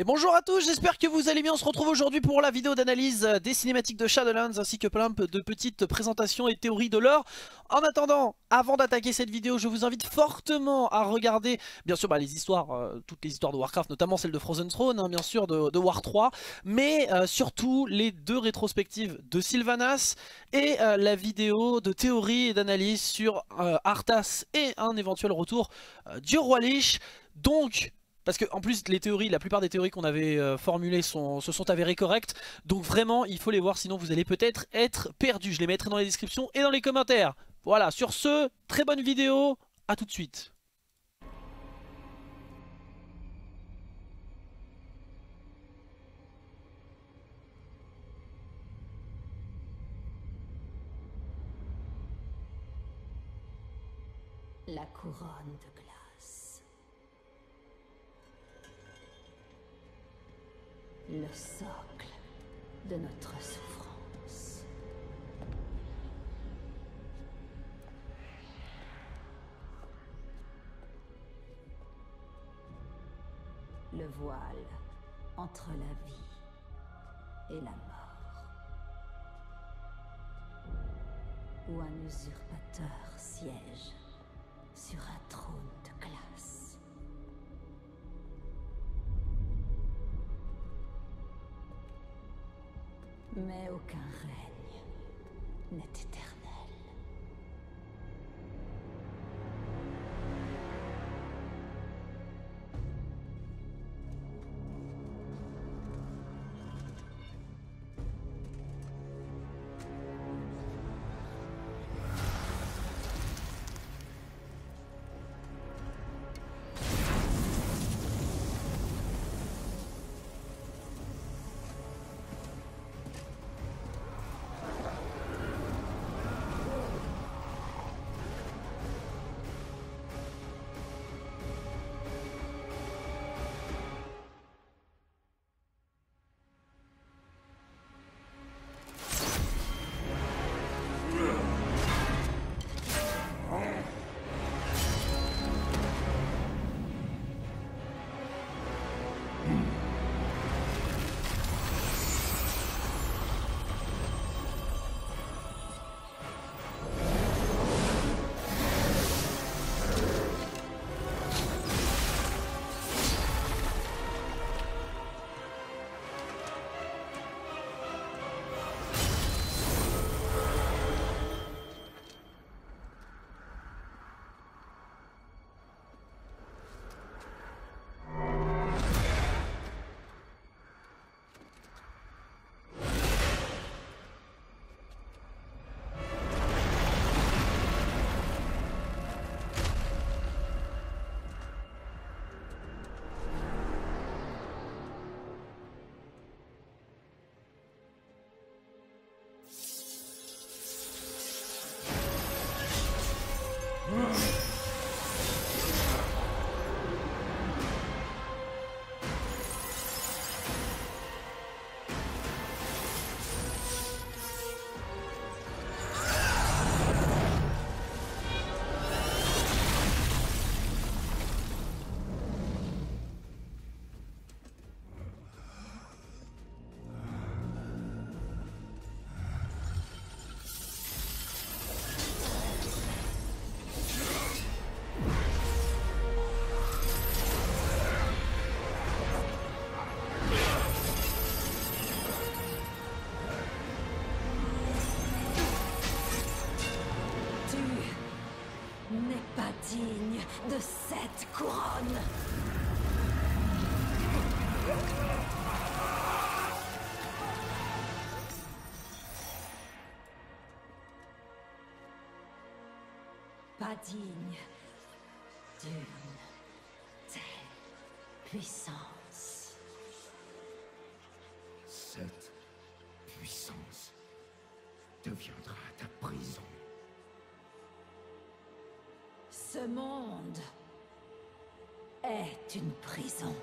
Et bonjour à tous, j'espère que vous allez bien. On se retrouve aujourd'hui pour la vidéo d'analyse des cinématiques de Shadowlands ainsi que plein de petites présentations et théories de l'or. En attendant, avant d'attaquer cette vidéo, je vous invite fortement à regarder, bien sûr, bah, les histoires, euh, toutes les histoires de Warcraft, notamment celle de Frozen Throne, hein, bien sûr, de, War 3, mais euh, surtout les deux rétrospectives de Sylvanas et euh, la vidéo de théorie et d'analyse sur Arthas et un éventuel retour du Roi Lich. Donc, parce que en plus les théories, la plupart des théories qu'on avait euh, formulées se sont avérées correctes. Donc vraiment il faut les voir sinon vous allez peut-être être perdu. Je les mettrai dans les descriptions et dans les commentaires. Voilà, sur ce, très bonne vidéo, à tout de suite. La couronne le socle de notre souffrance. Le voile entre la vie et la mort. Où un usurpateur siège sur un trône Mais aucun règne n'est éternel. Digne d'une telle puissance. Cette puissance deviendra ta prison. Ce monde est une prison.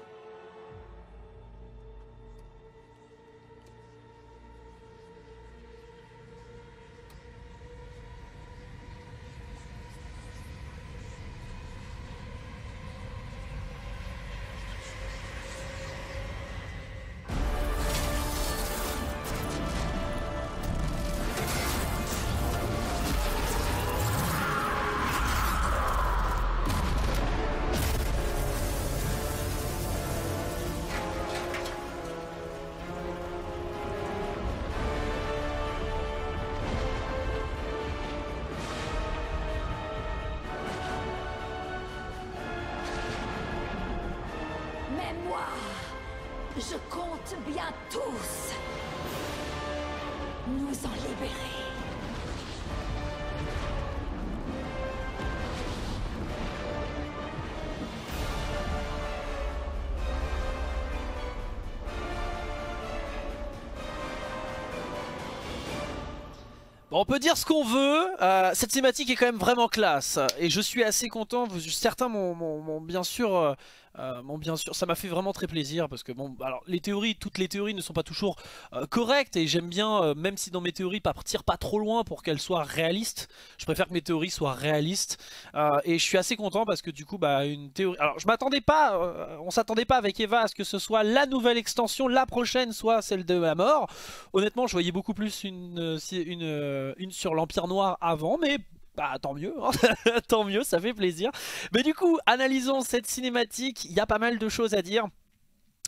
Bien tous. Nous en libérer. Bon, on peut dire ce qu'on veut, euh, cette thématique est quand même vraiment classe. Et je suis assez content, certains m'ont bien sûr euh, bon, bien sûr, ça m'a fait vraiment très plaisir parce que bon, alors les théories, toutes les théories ne sont pas toujours euh, correctes et j'aime bien, euh, même si dans mes théories, partir pas trop loin pour qu'elles soient réalistes. Je préfère que mes théories soient réalistes et je suis assez content parce que du coup, bah, une théorie. Alors, je m'attendais pas, on s'attendait pas avec Eva à ce que ce soit la nouvelle extension, la prochaine, soit celle de la mort. Honnêtement, je voyais beaucoup plus une, une, une sur l'Empire Noir avant, mais bah tant mieux, hein. tant mieux, ça fait plaisir. Mais du coup, analysons cette cinématique, il y a pas mal de choses à dire.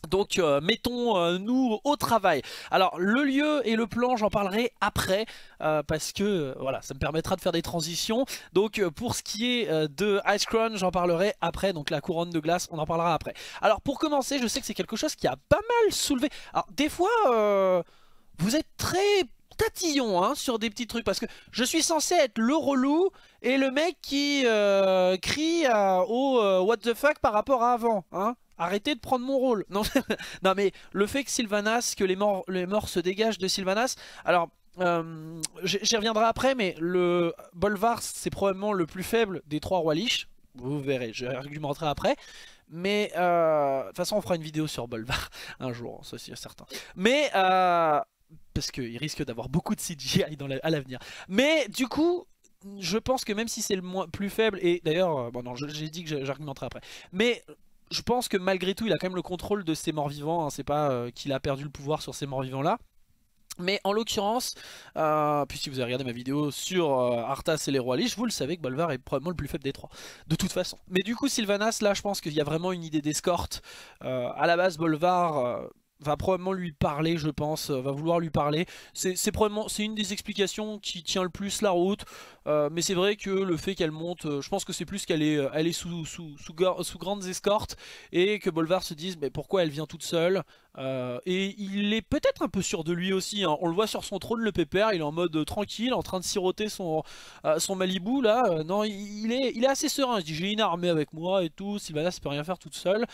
Donc euh, mettons-nous euh, au travail. Alors le lieu et le plan j'en parlerai après euh, parce que voilà ça me permettra de faire des transitions. Donc pour ce qui est de Ice Crown j'en parlerai après donc la couronne de glace on en parlera après. Alors pour commencer je sais que c'est quelque chose qui a pas mal soulevé. Alors des fois vous êtes très tatillon hein, sur des petits trucs parce que je suis censé être le relou et le mec qui euh, crie au euh, what the fuck par rapport à avant. Hein. Arrêtez de prendre mon rôle. Non, non mais le fait que Sylvanas, que les morts, les morts se dégagent de Sylvanas, alors euh, j'y reviendrai après, mais le Bolvar c'est probablement le plus faible des trois rois liches. Vous verrez, je argumenterai après. Mais de toute façon on fera une vidéo sur Bolvar un jour, ça c'est certain. Mais parce qu'il risque d'avoir beaucoup de CGI à l'avenir. Mais du coup, je pense que même si c'est le plus faible, et d'ailleurs, euh, bon non, j'ai dit que j'argumenterai après, mais je pense que malgré tout, il a quand même le contrôle de ses morts vivants, hein. c'est pas euh, qu'il a perdu le pouvoir sur ces morts vivants là. Mais en l'occurrence, euh, puis si vous avez regardé ma vidéo sur Arthas et les rois liches, vous le savez que Bolvar est probablement le plus faible des trois, de toute façon. Mais du coup Sylvanas, là je pense qu'il y a vraiment une idée d'escorte. à la base Bolvar, va probablement lui parler, je pense, euh, va vouloir lui parler. C'est probablement c'est une des explications qui tient le plus la route. Euh, mais c'est vrai que le fait qu'elle monte, euh, je pense que c'est plus qu'elle est, elle est sous, sous, sous, sous, grandes escortes et que Bolvar se dise mais pourquoi elle vient toute seule? Euh, et il est peut-être un peu sûr de lui aussi, hein. on le voit sur son trône le pépère, il est en mode euh, tranquille, en train de siroter son, euh, son Malibu là, non il, est, il est assez serein, il dit j'ai une armée avec moi et tout, Sylvanas peut rien faire toute seule.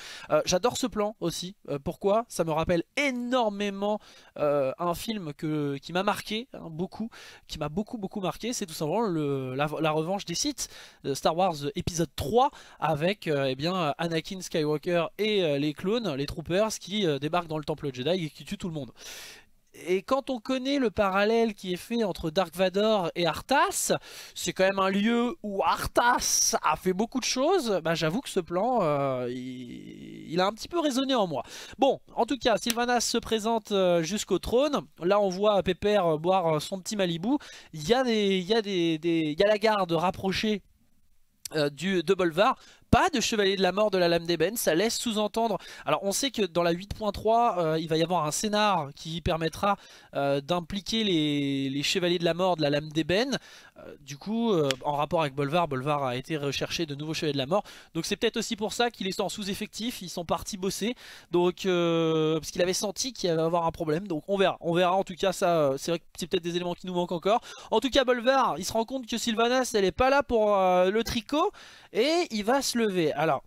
J'adore ce plan aussi, pourquoi? Ça me rappelle énormément un film que, qui m'a marqué, hein, beaucoup, qui m'a beaucoup beaucoup marqué, c'est tout simplement le, la, revanche des sites, Star Wars épisode 3 avec eh bien, Anakin Skywalker et les clones, les troopers qui débarquent dans le temple Jedi et qui tue tout le monde. Et quand on connaît le parallèle qui est fait entre Dark Vador et Arthas, c'est quand même un lieu où Arthas a fait beaucoup de choses, bah, j'avoue que ce plan, euh, il, a un petit peu résonné en moi. Bon, en tout cas, Sylvanas se présente euh, jusqu'au trône. Là, on voit Pépère euh, boire son petit Malibu. Il y a, des, il y a, des, il y a la garde rapprochée du, de Bolvar pas de Chevalier de la Mort de la Lame d'Ébène, ça laisse sous-entendre... Alors on sait que dans la 8.3, euh, il va y avoir un scénar qui permettra euh, d'impliquer les, Chevaliers de la Mort de la Lame d'Ébène. Euh, du coup, en rapport avec Bolvar, Bolvar a été recherché de nouveaux Chevaliers de la Mort. Donc c'est peut-être aussi pour ça qu'il est en sous-effectif, ils sont partis bosser. Donc, parce qu'il avait senti qu'il allait avoir un problème. Donc on verra, on verra en tout cas ça, c'est vrai que c'est peut-être des éléments qui nous manquent encore. En tout cas Bolvar, il se rend compte que Sylvanas, elle est pas là pour le tricot. Et il va se lever. Alors,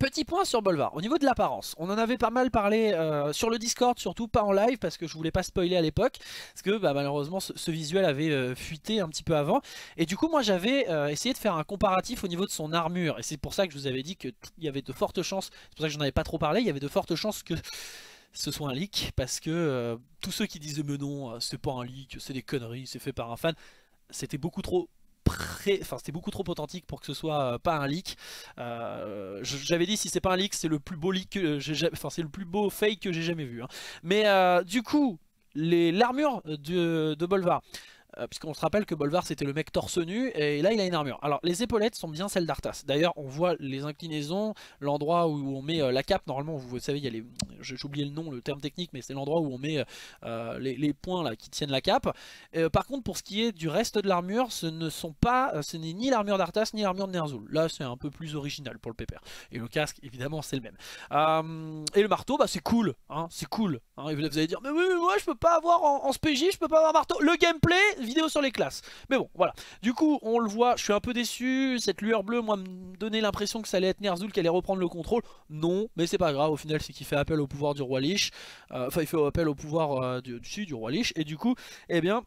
Petit point sur Bolvar, au niveau de l'apparence, on en avait pas mal parlé euh, sur le Discord, surtout pas en live parce que je voulais pas spoiler à l'époque, parce que bah, malheureusement ce, visuel avait euh, fuité un petit peu avant, et du coup moi j'avais euh, essayé de faire un comparatif au niveau de son armure, et c'est pour ça que je vous avais dit qu'il y avait de fortes chances, c'est pour ça que j'en avais pas trop parlé, il y avait de fortes chances que ce soit un leak, parce que tous ceux qui disaient mais non, c'est pas un leak, c'est des conneries, c'est fait par un fan, c'était beaucoup trop enfin c'était beaucoup trop authentique pour que ce soit euh, pas un leak. Euh, j'avais dit si c'est pas un leak, c'est le plus beau leak enfin c'est le plus beau fake que j'ai jamais vu. Hein. Mais euh, du coup, l'armure de, de Bolvar. Euh, puisqu'on se rappelle que Bolvar c'était le mec torse nu, et là il a une armure. Alors les épaulettes sont bien celles d'Arthas. D'ailleurs on voit les inclinaisons, l'endroit où on met euh, la cape, normalement vous, savez, il y a les... j'ai oublié le nom, le terme technique, mais c'est l'endroit où on met euh, les, points là qui tiennent la cape. par contre pour ce qui est du reste de l'armure, ce ne sont pas, ce n'est ni l'armure d'Arthas ni l'armure de Ner'zhul. Là c'est un peu plus original pour le pépère. Et le casque évidemment c'est le même. et le marteau bah c'est cool, hein, c'est cool. Hein. et vous allez dire mais oui moi je peux pas avoir en, en je peux pas avoir marteau. Le gameplay, vidéo sur les classes. Mais bon, voilà. Du coup, on le voit, je suis un peu déçu. Cette lueur bleue, moi, me donnait l'impression que ça allait être Ner'zhul qui allait reprendre le contrôle. Non, mais c'est pas grave. Au final, c'est qu'il fait appel au pouvoir du roi Lich. Euh, enfin, il fait appel au pouvoir euh, du, du, du roi Lich. Et du coup, eh bien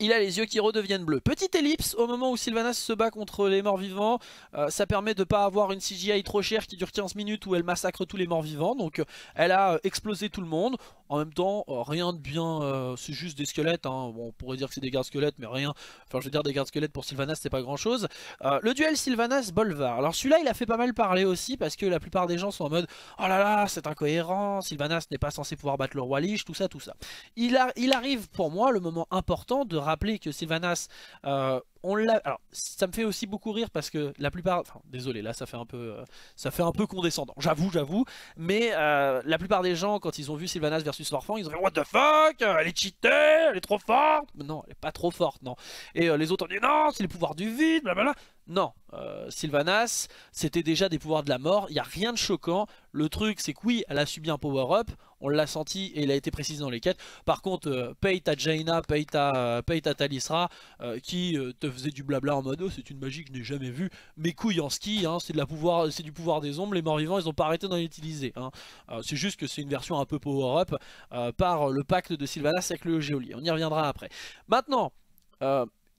il a les yeux qui redeviennent bleus. Petite ellipse, au moment où Sylvanas se bat contre les morts vivants, euh, ça permet de pas avoir une CGI trop chère qui dure 15 minutes où elle massacre tous les morts vivants. Donc euh, elle a euh, explosé tout le monde. En même temps, rien de bien, c'est juste des squelettes. Hein. On pourrait dire que c'est des gardes squelettes, mais rien. Enfin, je veux dire, des gardes squelettes pour Sylvanas, c'est pas grand chose. le duel Sylvanas-Bolvar. Alors celui-là, il a fait pas mal parler aussi parce que la plupart des gens sont en mode Oh là là, c'est incohérent, Sylvanas n'est pas censé pouvoir battre le roi Lich, tout ça, tout ça. Il, il arrive pour moi le moment important de rappeler que Sylvanas, euh, on l'a. Ça me fait aussi beaucoup rire parce que la plupart. Désolé, là, ça fait un peu, euh, ça fait un peu condescendant. J'avoue, j'avoue. Mais euh, la plupart des gens, quand ils ont vu Sylvanas versus Lorfan, ils ont dit What the fuck? Elle est cheatée, elle est trop forte. non, elle est pas trop forte, non. Et les autres ont dit Non, c'est les pouvoirs du vide, blablabla. Non, Sylvanas, c'était déjà des pouvoirs de la mort. Il y a rien de choquant. Le truc, c'est que oui, elle a subi un power-up on l'a senti et il a été précisé dans les quêtes. Par contre, euh, paye ta Jaina, paye ta, ta Talisra, euh, qui euh, te faisait du blabla en mode oh, c'est une magie que je n'ai jamais vue. Mes couilles en ski, hein, c'est du pouvoir des ombres, les morts vivants ils ont pas arrêté d'en utiliser. Hein. c'est juste que c'est une version un peu power-up par le pacte de Sylvanas avec le Géoli. On y reviendra après. Maintenant,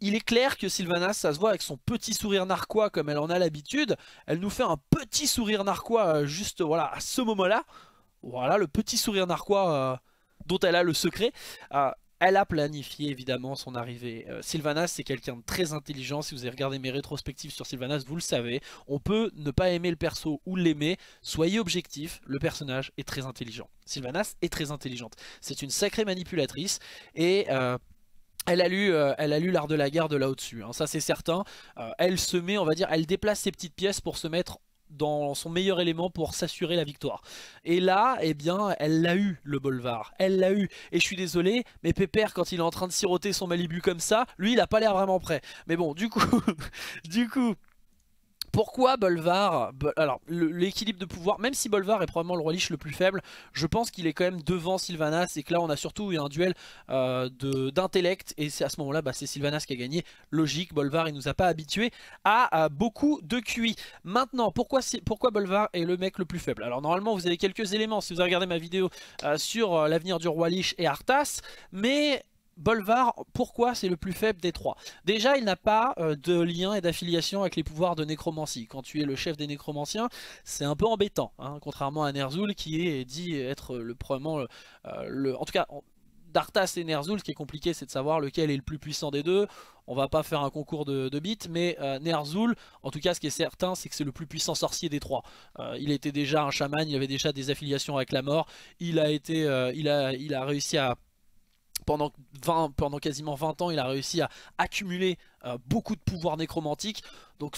il est clair que Sylvanas, ça se voit avec son petit sourire narquois comme elle en a l'habitude. Elle nous fait un petit sourire narquois juste voilà à ce moment-là. Voilà le petit sourire narquois euh, dont elle a le secret. Euh, elle a planifié évidemment son arrivée. Euh, Sylvanas c'est quelqu'un de très intelligent. Si vous avez regardé mes rétrospectives sur Sylvanas, vous le savez. On peut ne pas aimer le perso ou l'aimer. Soyez objectif, le personnage est très intelligent. Sylvanas est très intelligente. C'est une sacrée manipulatrice et... elle a lu, elle a lu l'art de la guerre de là au-dessus, hein. ça c'est certain. elle se met, on va dire, elle déplace ses petites pièces pour se mettre dans son meilleur élément pour s'assurer la victoire. Et là, eh bien, elle l'a eu, le Bolvar. Elle l'a eu. Et je suis désolé, mais Pépère, quand il est en train de siroter son Malibu comme ça, lui, il a pas l'air vraiment prêt. Mais bon, du coup, du coup, pourquoi Bolvar Alors, l'équilibre de pouvoir, même si Bolvar est probablement le roi Lich le plus faible, je pense qu'il est quand même devant Sylvanas et que là on a surtout eu un duel euh, d'intellect et c'est à ce moment-là, bah, c'est Sylvanas qui a gagné. Logique, Bolvar il nous a pas habitués à, beaucoup de QI. Maintenant, pourquoi, Bolvar est le mec le plus faible? Alors normalement vous avez quelques éléments si vous avez regardé ma vidéo euh, sur euh, l'avenir du roi Lich et Arthas, mais Bolvar, pourquoi c'est le plus faible des trois? Déjà, il n'a pas euh, de lien et d'affiliation avec les pouvoirs de nécromancie. Quand tu es le chef des nécromanciens, c'est un peu embêtant, hein, contrairement à Ner'zhul qui est dit être le probablement euh, le, en tout cas d'Arthas et Ner'zhul, ce qui est compliqué, c'est de savoir lequel est le plus puissant des deux. On va pas faire un concours de, bits, mais euh, Ner'zhul, en tout cas, ce qui est certain, c'est que c'est le plus puissant sorcier des trois. il était déjà un chaman, il avait déjà des affiliations avec la mort. Il a été, il a, il a réussi à pendant, 20, pendant quasiment 20 ans, il a réussi à accumuler euh, beaucoup de pouvoir nécromantique. Donc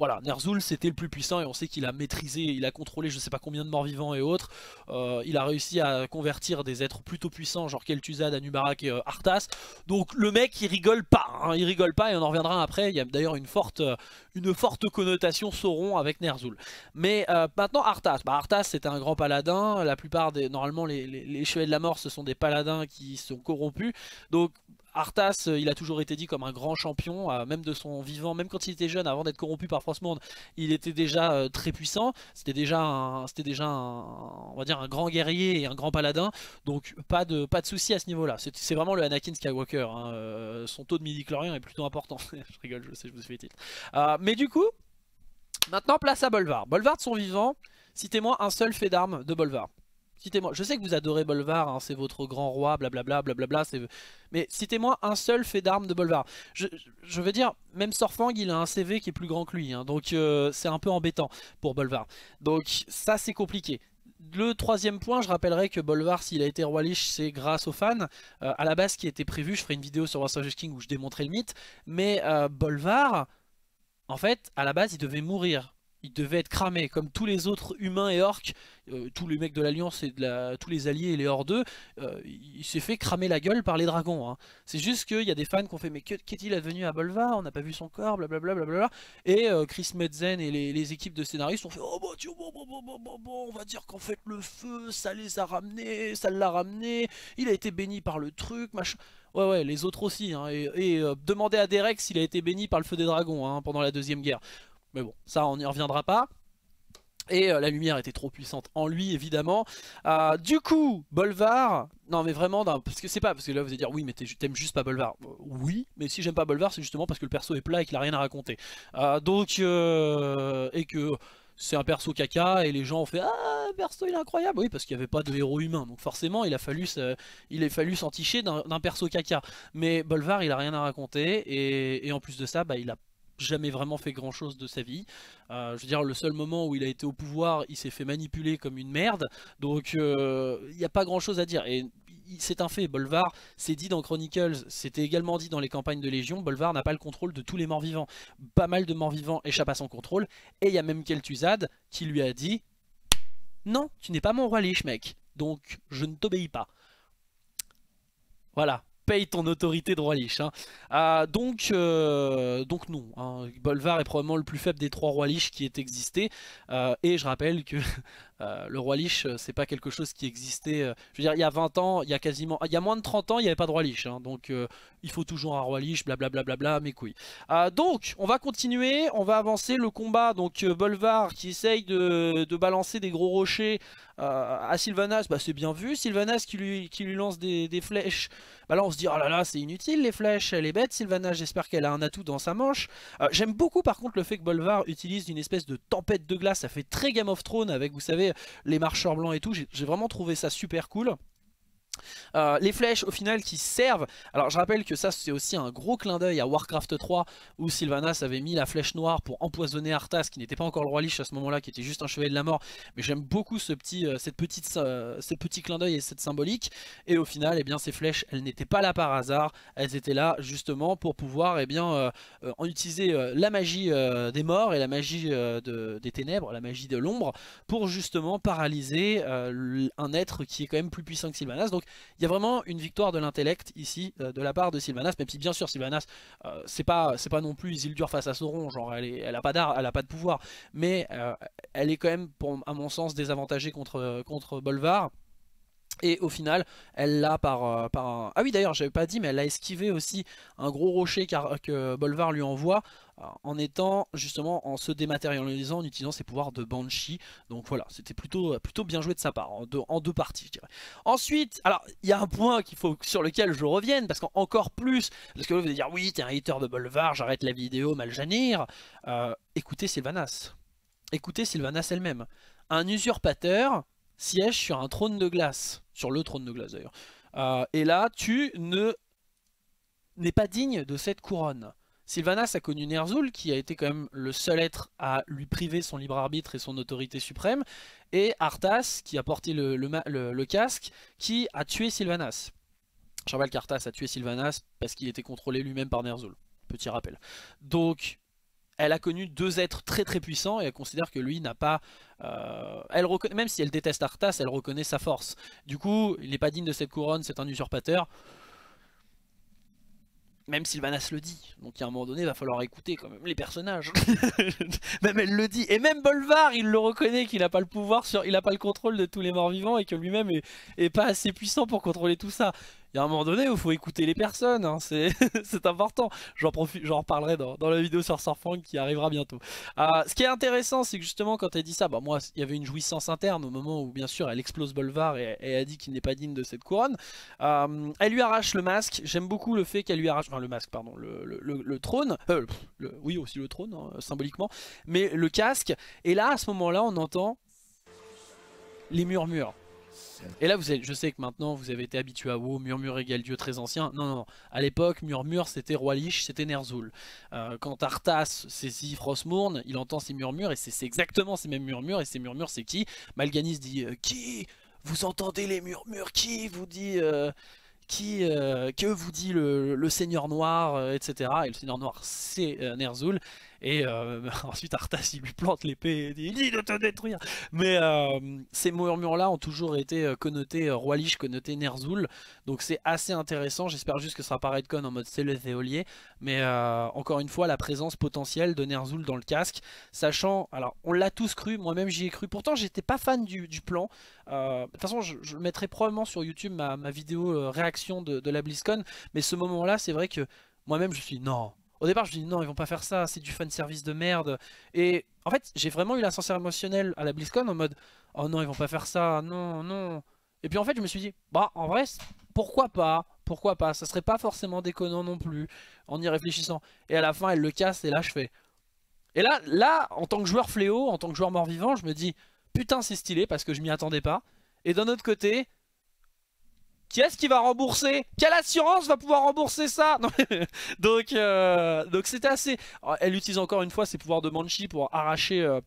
voilà, Ner'zhul c'était le plus puissant et on sait qu'il a maîtrisé, il a contrôlé je sais pas combien de morts vivants et autres. Euh, il a réussi à convertir des êtres plutôt puissants, genre Kel'Thuzad, Anubarak et euh, Arthas. Donc le mec il rigole pas, hein, il rigole pas et on en reviendra après. Il y a d'ailleurs une forte, euh, connotation Sauron avec Ner'zhul. Mais maintenant Arthas, bah, Arthas c'était un grand paladin. La plupart des, normalement les chevaliers de la mort ce sont des paladins qui sont corrompus. Donc Arthas, euh, il a toujours été dit comme un grand champion, euh, même de son vivant, même quand il était jeune, avant d'être corrompu par Frostmourne, il était déjà euh, très puissant. C'était déjà, c'était déjà, un grand guerrier et un grand paladin. Donc pas de, pas de souci à ce niveau-là. C'est vraiment le Anakin Skywalker. Hein, son taux de midi-chlorien est plutôt important. je rigole, je sais, je vous fais titre. mais du coup, maintenant place à Bolvar. Bolvar de son vivant. Citez-moi un seul fait d'armes de Bolvar. Citez-moi, je sais que vous adorez Bolvar, hein, c'est votre grand roi, blablabla, blablabla, mais citez-moi un seul fait d'armes de Bolvar. Je, veux dire, même Sorfang, il a un CV qui est plus grand que lui, hein, donc euh, c'est un peu embêtant pour Bolvar. Donc ça c'est compliqué. le troisième point, je rappellerai que Bolvar, s'il a été roi Lich, c'est grâce aux fans. Euh, à la base, ce qui était prévu, je ferai une vidéo sur Warsaw King où je démontrais le mythe, mais euh, Bolvar, en fait, à la base, il devait mourir il devait être cramé, comme tous les autres humains et orques, euh, tous les mecs de l'Alliance et de la, tous les alliés et les hors d'eux, euh, il s'est fait cramer la gueule par les dragons. Hein. C'est juste qu'il y a des fans qui ont fait mais qu'est-il advenu à Bolvar? On n'a pas vu son corps, blablabla. Bla et euh, Chris Medzen et les, équipes de scénaristes ont fait oh bah tiens, bon, bon, bon, bon, on va dire qu'en fait le feu, ça les a ramenés, ça l'a ramené, il a été béni par le truc, machin. Ouais ouais, les autres aussi, hein. et, et demandez à Derek s'il a été béni par le feu des dragons hein, pendant la deuxième guerre. Mais bon, ça on n'y reviendra pas. Et euh, la lumière était trop puissante en lui évidemment. Euh, du coup, Bolvar, non mais vraiment, parce que c'est pas, parce que là vous allez dire oui mais t'aimes juste pas Bolvar. Euh, oui, mais si j'aime pas Bolvar c'est justement parce que le perso est plat et qu'il a rien à raconter. donc, et que c'est un perso caca et les gens ont fait ah perso il est incroyable oui parce qu'il n'y avait pas de héros humain donc forcément il a fallu il fallu s'enticher d'un perso caca mais Bolvar il a rien à raconter et, en plus de ça bah, il a jamais vraiment fait grand chose de sa vie. Euh, je veux dire, le seul moment où il a été au pouvoir, il s'est fait manipuler comme une merde. Donc, euh, il n'y a pas grand chose à dire. Et c'est un fait, Bolvar, c'est dit dans Chronicles, c'était également dit dans les campagnes de Légion, Bolvar n'a pas le contrôle de tous les morts vivants. Pas mal de morts vivants échappent à son contrôle. Et il y a même Kel'Thuzad qui lui a dit « Non, tu n'es pas mon roi Lich, mec. Donc, je ne t'obéis pas. » Voilà, paye ton autorité de roi lich. Hein. Ah, donc, euh, donc non, hein. Bolvar est probablement le plus faible des trois rois lich qui aient existé. Euh, et je rappelle que euh, le roi lich, c'est pas quelque chose qui existait. je veux dire, il y a 20 ans, il y a quasiment, il y a moins de 30 ans, il n'y avait pas de roi lich. Hein. donc, il faut toujours un roi lich, blablabla, bla, bla, bla, mes couilles. donc, on va continuer, on va avancer le combat. Donc, Bolvar qui essaye de, balancer des gros rochers à Sylvanas, bah, c'est bien vu. Sylvanas qui lui, lance des, flèches. Bah là, on se dit, oh là là, c'est inutile les flèches, elle est bête Sylvana, j'espère qu'elle a un atout dans sa manche. Euh, j'aime beaucoup par contre le fait que Bolvar utilise une espèce de tempête de glace, ça fait très Game of Thrones avec, vous savez, les marcheurs blancs et tout, j'ai vraiment trouvé ça super cool. Euh, les flèches au final qui servent, alors je rappelle que ça c'est aussi un gros clin d'œil à Warcraft 3 où Sylvanas avait mis la flèche noire pour empoisonner Arthas qui n'était pas encore le roi Lich à ce moment là, qui était juste un chevalier de la mort, mais j'aime beaucoup ce petit, euh, euh, d'œil et cette symbolique, et au final eh bien, ces flèches elles n'étaient pas là par hasard, elles étaient là justement pour pouvoir eh bien, en utiliser la magie des morts et la magie des ténèbres, la magie de l'ombre, pour justement paralyser un être qui est quand même plus puissant que Sylvanas, donc il y a vraiment une victoire de l'intellect ici euh, de la part de Sylvanas, même si bien sûr Sylvanas euh, c'est pas pas non plus Isildur face à Sauron, genre elle, elle a pas d'art, elle a pas de pouvoir, mais euh, elle est quand même à mon sens désavantagée contre, Bolvar. Et au final, elle l'a par, par Ah oui d'ailleurs, j'avais pas dit, mais elle a esquivé aussi un gros rocher que Bolvar lui envoie en étant justement en se dématérialisant en utilisant ses pouvoirs de Banshee. Donc voilà, c'était plutôt, plutôt bien joué de sa part, en deux, parties je dirais. Ensuite, alors il y a un point sur lequel je revienne, parce qu'encore plus, parce que vous allez dire oui t'es un hater de Bolvar, j'arrête la vidéo, maljanir. Euh, écoutez Sylvanas, écoutez Sylvanas elle-même. Un usurpateur siège sur un trône de glace, sur le trône de glace d'ailleurs. Euh, et là, tu ne n'es pas digne de cette couronne. Sylvanas a connu Ner'zhul, qui a été quand même le seul être à lui priver son libre arbitre et son autorité suprême, et Arthas, qui a porté le, casque, qui a tué Sylvanas. Je rappelle a tué Sylvanas parce qu'il était contrôlé lui-même par Ner'zhul. Petit rappel. Donc, elle a connu deux êtres très très puissants et elle considère que lui n'a pas... Euh, elle même si elle déteste Arthas, elle reconnaît sa force. Du coup, il n'est pas digne de cette couronne, c'est un usurpateur. Même Sylvanas le dit. Donc à un moment donné, il va falloir écouter quand même les personnages. même elle le dit. Et même Bolvar, il le reconnaît qu'il n'a pas le pouvoir, sur, il n'a pas le contrôle de tous les morts vivants et que lui-même est, est, pas assez puissant pour contrôler tout ça il y a un moment donné où il faut écouter les personnes, hein, c'est important. J'en reparlerai dans, la vidéo sur Surfang qui arrivera bientôt. Euh, ce qui est intéressant, c'est que justement quand elle dit ça, bah moi il y avait une jouissance interne au moment où bien sûr elle explose Bolvar et, elle a dit qu'il n'est pas digne de cette couronne. Euh, elle lui arrache le masque, j'aime beaucoup le fait qu'elle lui arrache, enfin le masque pardon, le, trône, euh, oui aussi le trône hein, symboliquement, mais le casque, et là à ce moment là on entend les murmures. Et là, vous je sais que maintenant, vous avez été habitué à WoW, Murmure égale Dieu très ancien. Non, non, non. À l'époque, Murmure, c'était Roi Lich, c'était Ner'zhul. Euh, quand Arthas saisit Frostmourne, il entend ces murmures, et c'est exactement ces mêmes murmures. Et ces murmures, c'est qui? Malganis dit euh, Qui? Vous entendez les murmures? Qui vous dit... Euh, qui, que vous dit le, Seigneur Noir, etc. Et le Seigneur Noir, c'est Ner'zhul. Et euh, ensuite Arthas il lui plante l'épée et dit il dit de te détruire. Mais euh, ces murmures-là ont toujours été euh, connotés Roi Lich, connotés Ner'zhul. Donc c'est assez intéressant. J'espère juste que ce sera pas Redcon en mode c'est le Théolier. Mais encore une fois, la présence potentielle de Ner'zhul dans le casque. Sachant, alors on l'a tous cru, moi-même j'y ai cru. Pourtant j'étais pas fan du, plan. de toute façon, je, mettrai probablement sur YouTube, ma, vidéo réaction de, de la BlizzCon. Mais ce moment-là, c'est vrai que moi-même je suis non au départ, je me dis non, ils vont pas faire ça, c'est du fan service de merde. Et en fait, j'ai vraiment eu l'ascenseur émotionnel à la BlizzCon en mode oh non, ils vont pas faire ça, non, non. Et puis en fait, je me suis dit bah en vrai, pourquoi pas Pourquoi pas Ça serait pas forcément déconnant non plus en y réfléchissant. Et à la fin, elle le casse et là, je fais. Et là, là, en tant que joueur fléau, en tant que joueur mort-vivant, je me dis putain, c'est stylé parce que je m'y attendais pas. Et d'un autre côté, qui est-ce qui va rembourser? Quelle assurance va pouvoir rembourser ça? Donc euh, donc c'était assez... Elle utilise encore une fois ses pouvoirs de Manchi pour arracher... Euh,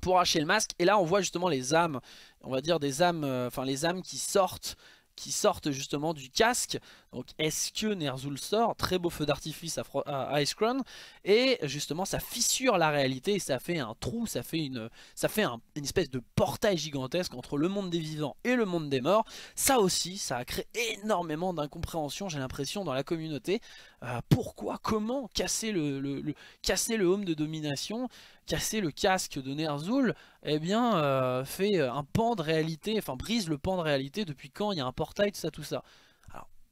pour arracher le masque. Et là on voit justement les âmes on va dire des âmes euh, enfin les âmes qui sortent qui sortent justement du casque. Donc est-ce que Ner'zhul sort? Très beau feu d'artifice à, Icecrown. Et justement ça fissure la réalité ça fait un trou, ça fait une, ça fait une espèce de portail gigantesque entre le monde des vivants et le monde des morts. Ça aussi, ça a créé énormément d'incompréhension, j'ai l'impression, dans la communauté. Euh, pourquoi Comment casser le, casser le home de domination casser le casque de Ner'zhul, eh bien, euh, fait un pan de réalité, enfin brise le pan de réalité depuis quand il y a un portail, tout ça, tout ça.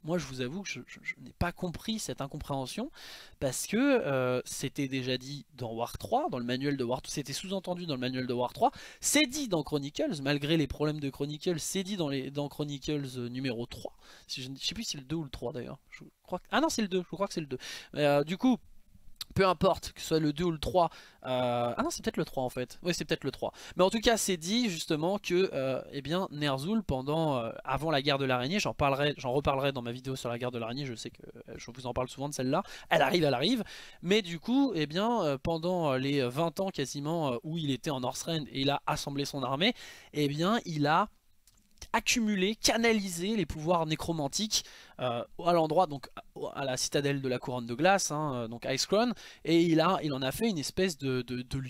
Moi je vous avoue que je, n'ai pas compris cette incompréhension, parce que euh, c'était déjà dit dans War 3, dans le manuel de War c'était sous-entendu dans le manuel de War 3, c'est dit dans Chronicles, malgré les problèmes de Chronicles, c'est dit dans, les, dans Chronicles euh, numéro 3, je ne sais plus si c'est le 2 ou le 3 d'ailleurs, ah non c'est le 2, je crois que c'est le 2, du coup, peu importe que ce soit le 2 ou le 3, euh, ah non c'est peut-être le 3 en fait, oui c'est peut-être le 3, mais en tout cas c'est dit justement que euh, eh bien Ner'zhul pendant, euh, avant la guerre de l'araignée, j'en parlerai, j'en reparlerai dans ma vidéo sur la guerre de l'araignée, je sais que je vous en parle souvent de celle-là, elle arrive, elle arrive, mais du coup eh bien pendant les 20 ans quasiment où il était en Northrend et il a assemblé son armée, eh bien il a accumuler, canaliser les pouvoirs nécromantiques euh, à l'endroit donc à la citadelle de la couronne de glace, hein, euh, donc Icecrown, et il, a, il en a fait une espèce de,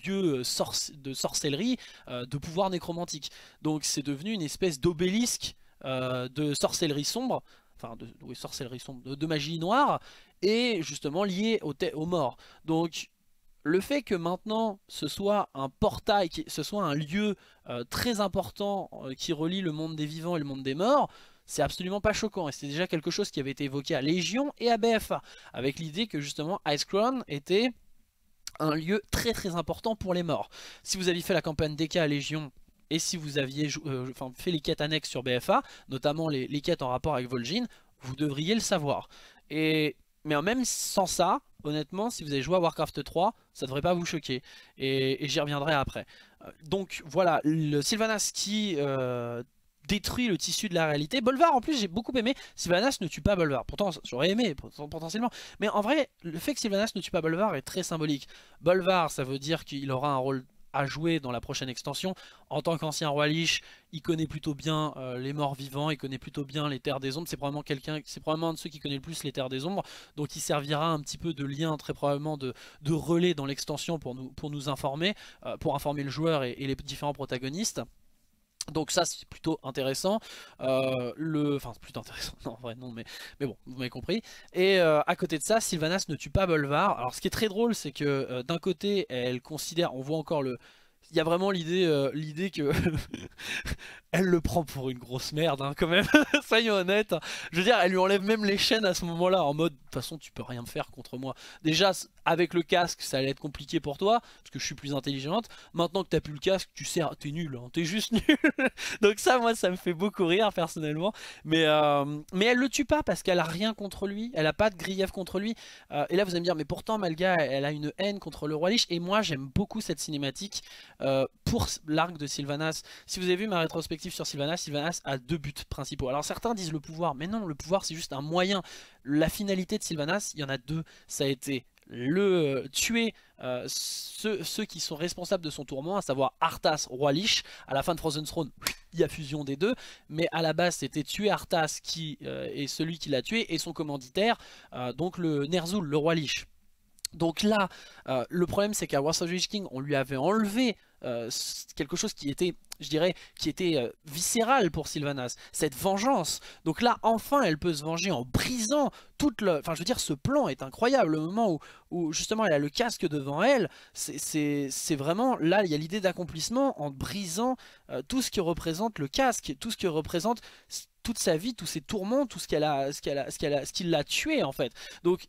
lieu euh, de sorcellerie de pouvoir nécromantique. Donc c'est devenu une espèce d'obélisque de sorcellerie sombre, enfin de sorcellerie sombre, de, magie noire, et justement lié aux, aux morts. Donc le fait que maintenant ce soit un portail, ce soit un lieu euh, très important euh, qui relie le monde des vivants et le monde des morts, c'est absolument pas choquant. Et c'est déjà quelque chose qui avait été évoqué à Légion et à BFA, avec l'idée que justement Icecrown était un lieu très très important pour les morts. Si vous aviez fait la campagne DK à Légion, et si vous aviez euh, fait les quêtes annexes sur BFA, notamment les, les quêtes en rapport avec Vol'jin, vous devriez le savoir. Et mais même sans ça, honnêtement, si vous avez joué à Warcraft 3, ça devrait pas vous choquer. Et, j'y reviendrai après. Euh, donc voilà, le Sylvanas qui euh, détruit le tissu de la réalité. Bolvar, en plus, j'ai beaucoup aimé. Sylvanas ne tue pas Bolvar. Pourtant, j'aurais aimé, potentiellement. Mais en vrai, le fait que Sylvanas ne tue pas Bolvar est très symbolique. Bolvar, ça veut dire qu'il aura un rôle à jouer dans la prochaine extension. En tant qu'ancien roi Lich, il connaît plutôt bien euh, les morts vivants, il connaît plutôt bien les terres des ombres. C'est probablement quelqu'un, c'est un de ceux qui connaît le plus les terres des ombres. Donc il servira un petit peu de lien, très probablement de, relais dans l'extension pour nous, pour nous informer, euh, pour informer le joueur et les différents protagonistes. Donc ça c'est plutôt intéressant, euh, le... enfin c'est plutôt intéressant, non en vrai non mais, mais bon vous m'avez compris. Et euh, à côté de ça Sylvanas ne tue pas Bolvar, alors ce qui est très drôle c'est que euh, d'un côté elle considère, on voit encore le, il y a vraiment l'idée euh, que elle le prend pour une grosse merde hein, quand même, soyons honnêtes. Je veux dire, elle lui enlève même les chaînes à ce moment-là en mode de toute façon tu peux rien me faire contre moi. Déjà avec le casque ça allait être compliqué pour toi parce que je suis plus intelligente. Maintenant que t'as plus le casque tu sais t'es nul, hein, t'es juste nul. Donc ça moi ça me fait beaucoup rire personnellement. Mais, euh, mais elle le tue pas parce qu'elle a rien contre lui, elle a pas de grief contre lui. Euh, et là vous allez me dire mais pourtant Malga elle a une haine contre le roi Lich et moi j'aime beaucoup cette cinématique. Euh, pour l'arc de Sylvanas. Si vous avez vu ma rétrospective sur Sylvanas, Sylvanas a deux buts principaux. Alors certains disent le pouvoir, mais non, le pouvoir c'est juste un moyen. La finalité de Sylvanas, il y en a deux. Ça a été le tuer euh, ceux, qui sont responsables de son tourment, à savoir Arthas, roi Lich. À la fin de Frozen Throne, il y a fusion des deux, mais à la base c'était tuer Arthas qui euh, est celui qui l'a tué et son commanditaire, euh, donc le Ner'zhul, le roi Lich. Donc là, le problème c'est qu'à Wars of the King, on lui avait enlevé euh, quelque chose qui était, je dirais, qui était euh, viscéral pour Sylvanas, cette vengeance. Donc là, enfin, elle peut se venger en brisant toute le... Enfin, je veux dire, ce plan est incroyable. Le moment où, justement, elle a le casque devant elle, c'est vraiment... Là, il y a l'idée d'accomplissement en brisant euh, tout ce qui représente le casque, tout ce qui représente toute sa vie, tous ses tourments, tout ce qu'elle a, ce qu'elle a, ce qu'elle a, ce qui l'a tué en fait. Donc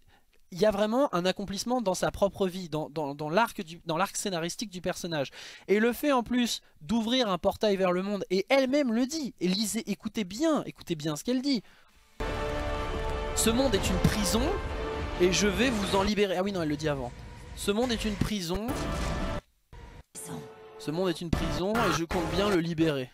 il y a vraiment un accomplissement dans sa propre vie, dans, dans, l'arc scénaristique du personnage. Et le fait en plus d'ouvrir un portail vers le monde, et elle-même le dit, et lisez, écoutez bien, écoutez bien ce qu'elle dit. Ce monde est une prison, et je vais vous en libérer. Ah oui, non, elle le dit avant. Ce monde est une prison. Ce monde est une prison, et je compte bien le libérer.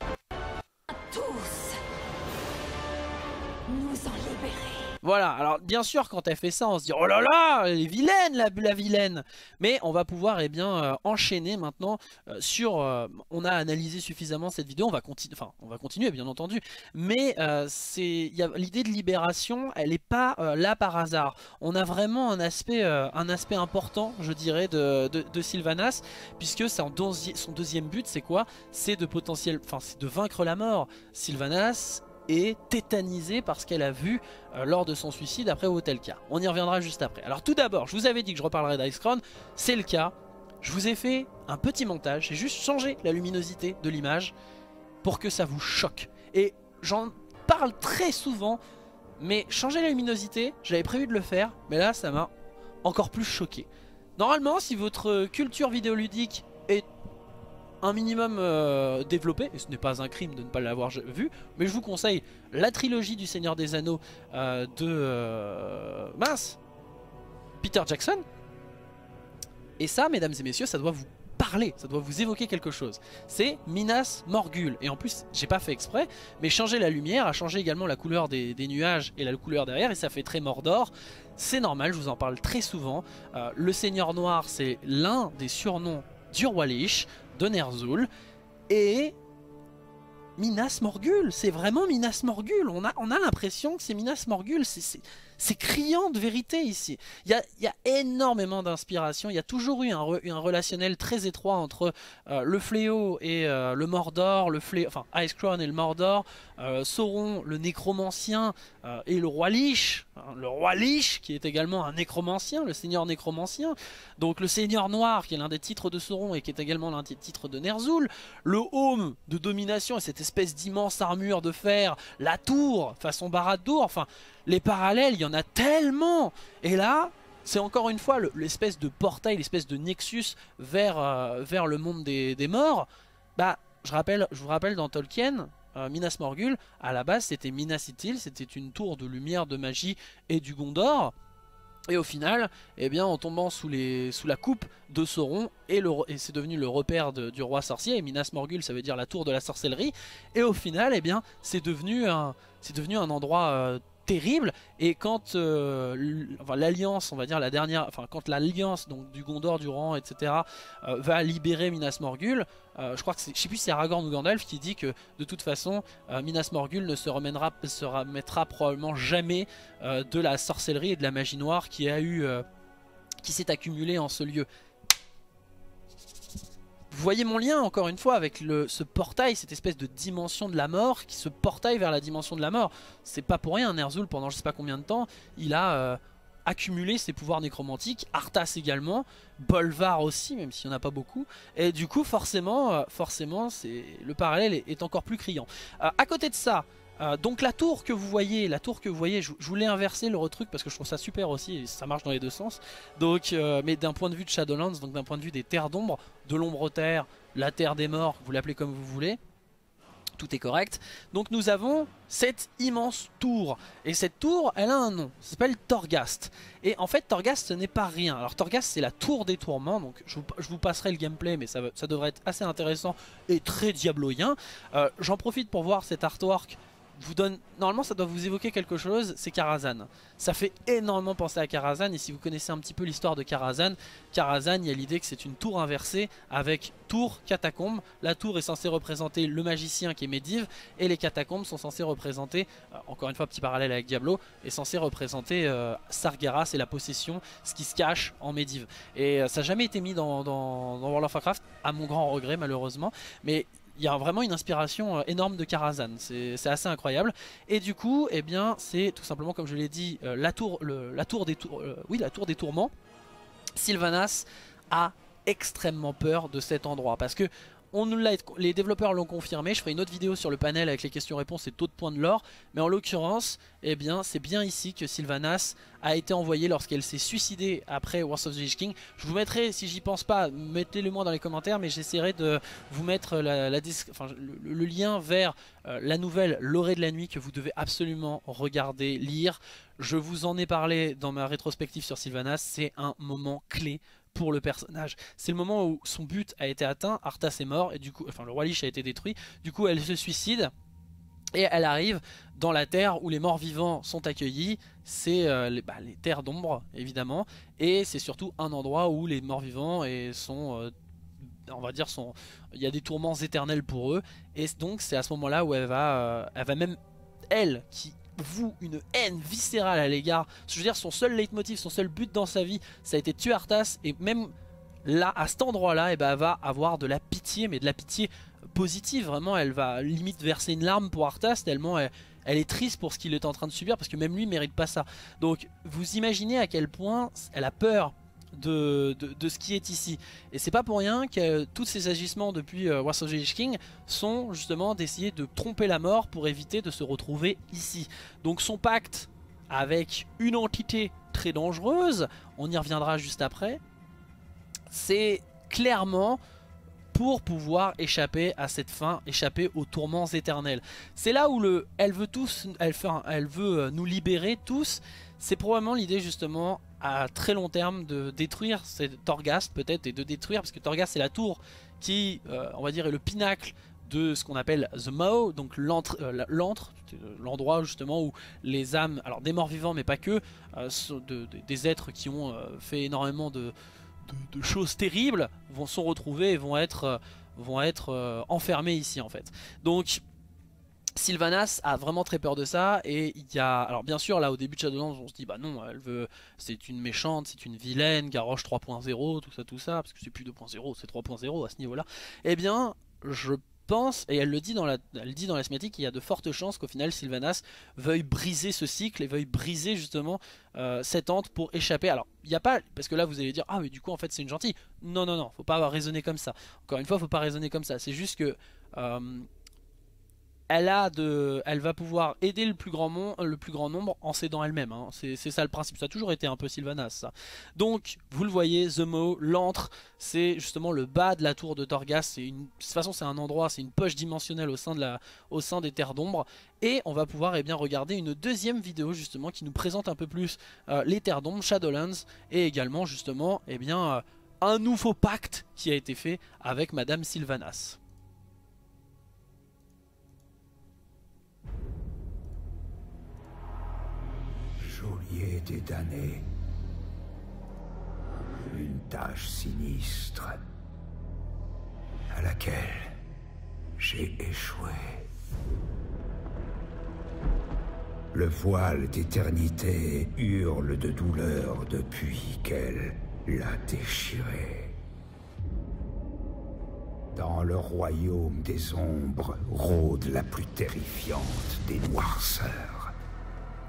Voilà, alors bien sûr quand elle fait ça on se dit oh là là, elle est vilaine la, la vilaine. Mais on va pouvoir eh bien euh, enchaîner maintenant euh, sur, euh, on a analysé suffisamment cette vidéo, on va continuer, enfin on va continuer bien entendu. Mais c'est l'idée de libération, elle n'est pas là par hasard. On a vraiment un aspect, un aspect important je dirais de, de, Sylvanas Puisque son, son deuxième but c'est quoi? C'est de potentiel, enfin c'est de vaincre la mort. Sylvanas est tétanisée par ce qu'elle a vu euh, lors de son suicide après Hotelka. On y reviendra juste après. Alors tout d'abord, je vous avais dit que je reparlerai d'Ice Crown, c'est le cas. Je vous ai fait un petit montage, j'ai juste changé la luminosité de l'image pour que ça vous choque. Et j'en parle très souvent, mais changer la luminosité, j'avais prévu de le faire, mais là ça m'a encore plus choqué. Normalement, si votre culture vidéoludique un minimum euh, développé, et ce n'est pas un crime de ne pas l'avoir vu, mais je vous conseille la trilogie du Seigneur des Anneaux euh, de... Euh, mince Peter Jackson. Et ça, mesdames et messieurs, ça doit vous parler, ça doit vous évoquer quelque chose. C'est Minas Morgul. Et en plus, j'ai pas fait exprès, mais changer la lumière a changé également la couleur des, nuages et la couleur derrière, et ça fait très Mordor. C'est normal, je vous en parle très souvent. le Seigneur Noir, c'est l'un des surnoms du roi Lich de Ner'zhul et Minas Morgul, c'est vraiment Minas Morgul, on a, on a l'impression que c'est Minas Morgul, c'est c'est criant de vérité ici. Il y a, énormément d'inspiration. Il y a toujours eu un, relationnel très étroit entre euh, le fléau et euh, le Mordor, le fléau, enfin Ice Crown et le Mordor, euh, Sauron, le nécromancien et le roi Lich, hein, le roi Lich qui est également un nécromancien, le seigneur nécromancien. Donc le seigneur noir qui est l'un des titres de Sauron et qui est également l'un des titres de Ner'zhul, le home de domination et cette espèce d'immense armure de fer, la tour façon Barad-dûr, enfin les parallèles, il y en a tellement Et là, c'est encore une fois l'espèce de portail, l'espèce de nexus vers, euh, le monde des, morts. Bah, je, vous rappelle dans Tolkien, euh, Minas Morgul, à la base c'était Minas Ithil, c'était une tour de lumière, de magie et du Gondor. Et au final, eh bien, en tombant sous, la coupe de Sauron, et, c'est devenu le repère du roi sorcier, et Minas Morgul ça veut dire la tour de la sorcellerie, et au final, eh bien, c'est devenu, un, devenu un endroit euh, terrible. Et quand euh, l'alliance on va dire la dernière enfin quand l'alliance donc du Gondor du Rang etc euh, va libérer Minas Morgul euh, je crois que je sais plus si c'est Aragorn ou Gandalf qui dit que de toute façon Minas Morgul ne se, remènera, se remettra probablement jamais de la sorcellerie et de la magie noire qui a eu qui s'est accumulée en ce lieu vous voyez mon lien encore une fois avec ce portail, cette espèce de dimension de la mort qui se portaille vers la dimension de la mort. C'est pas pour rien, Ner'zhul pendant je sais pas combien de temps, il a euh, accumulé ses pouvoirs nécromantiques, Arthas également, Bolvar aussi, même s'il n'y en a pas beaucoup. Et du coup forcément, euh, forcément le parallèle est, encore plus criant. Euh, à côté de ça, euh, donc la tour que vous voyez, la tour que vous voyez, je, voulais inverser le retruc parce que je trouve ça super aussi, et ça marche dans les deux sens. Donc, euh, mais d'un point de vue de Shadowlands, donc d'un point de vue des terres d'ombre, de l'ombre terre, la terre des morts, vous l'appelez comme vous voulez. Tout est correct. Donc nous avons cette immense tour. Et cette tour, elle a un nom. Ça s'appelle Torghast. Et en fait, Torghast, ce n'est pas rien. Alors Torghast, c'est la tour des tourments. Donc je vous, passerai le gameplay, mais ça, ça, devrait être assez intéressant et très diabloïen. Euh, j'en profite pour voir cet artwork vous donne... Normalement ça doit vous évoquer quelque chose, c'est Karazhan. Ça fait énormément penser à Karazhan et si vous connaissez un petit peu l'histoire de Karazhan, Karazhan, il y a l'idée que c'est une tour inversée avec tour, catacombe. La tour est censée représenter le magicien qui est Medivh et les catacombes sont censées représenter, euh, encore une fois petit parallèle avec Diablo, est censé représenter euh, Sargeras et la possession, ce qui se cache en Medivh. Et euh, ça n'a jamais été mis dans, dans World of Warcraft, à mon grand regret malheureusement, mais il y a vraiment une inspiration euh, énorme de Karazhan, c'est assez incroyable. Et du coup, eh bien, c'est tout simplement, comme je l'ai dit, la tour des tourments. Sylvanas a extrêmement peur de cet endroit parce que on nous les développeurs l'ont confirmé, je ferai une autre vidéo sur le panel avec les questions-réponses et d'autres points de l'or, mais en l'occurrence, eh bien, c'est bien ici que Sylvanas a été envoyée lorsqu'elle s'est suicidée après Wars of the Lich King. Je vous mettrai, si j'y pense pas, mettez-le moi dans les commentaires, mais j'essaierai de vous mettre le, lien vers euh, la nouvelle L'Orée de la Nuit que vous devez absolument regarder, lire. Je vous en ai parlé dans ma rétrospective sur Sylvanas, c'est un moment clé pour le personnage. C'est le moment où son but a été atteint, Arthas est mort, et du coup, enfin le roi Lich a été détruit, du coup elle se suicide, et elle arrive dans la terre où les morts vivants sont accueillis, c'est euh, bah, les, terres d'ombre évidemment, et c'est surtout un endroit où les morts vivants et sont... Euh, on va dire, sont, il y a des tourments éternels pour eux, et donc c'est à ce moment-là où elle va, euh, elle va même, elle, qui vous une haine viscérale à l'égard. Je veux dire, son seul leitmotiv, son seul but dans sa vie, ça a été tuer Arthas. Et même là, à cet endroit-là, eh ben, elle va avoir de la pitié, mais de la pitié positive. Vraiment, elle va limite verser une larme pour Arthas, tellement elle, elle est triste pour ce qu'il est en train de subir, parce que même lui mérite pas ça. Donc, vous imaginez à quel point elle a peur de, ce qui est ici. Et c'est pas pour rien que tous ces agissements depuis euh, Wars of the King sont justement d'essayer de tromper la mort pour éviter de se retrouver ici. Donc son pacte avec une entité très dangereuse, on y reviendra juste après, c'est clairement pour pouvoir échapper à cette fin, échapper aux tourments éternels. C'est là où le, elle veut tous, elle, elle veut euh, nous libérer tous. C'est probablement l'idée justement à très long terme de détruire Torghast peut-être et de détruire parce que Torghast c'est la tour qui euh, on va dire est le pinacle de ce qu'on appelle The Maw, donc l'antre, euh, l'endroit justement où les âmes, alors des morts vivants mais pas que, euh, des êtres qui ont fait énormément de, de, choses terribles vont se retrouver et vont être, vont être enfermés ici en fait. Donc Sylvanas a vraiment très peur de ça et il y a alors bien sûr là au début de Shadowlands on se dit bah non elle veut c'est une méchante c'est une vilaine Garrosh 3.0 tout ça tout ça parce que c'est plus 2.0 c'est 3.0 à ce niveau là eh bien je pense et elle le dit dans la elle dit qu'il y a de fortes chances qu'au final Sylvanas veuille briser ce cycle et veuille briser justement euh, cette hante pour échapper. Alors il n'y a pas parce que là vous allez dire ah mais du coup en fait c'est une gentille. Non non non faut pas raisonner comme ça. Encore une fois faut pas raisonner comme ça. C'est juste que euh, elle, va pouvoir aider le plus grand, nombre en s'aidant elle-même. Hein. C'est ça le principe. Ça a toujours été un peu Sylvanas. Donc, vous le voyez, The Mo, l'antre, c'est justement le bas de la tour de Torghast. Une, de toute façon, c'est un endroit, c'est une poche dimensionnelle au sein, des terres d'ombre. Et on va pouvoir eh regarder une deuxième vidéo justement qui nous présente un peu plus euh, les terres d'ombre, Shadowlands, et également justement eh euh, un nouveau pacte qui a été fait avec Madame Sylvanas. Des damnés. Une tâche sinistre à laquelle j'ai échoué. Le voile d'éternité hurle de douleur depuis qu'elle l'a déchiré. Dans le royaume des ombres rôde la plus terrifiante des noirceurs.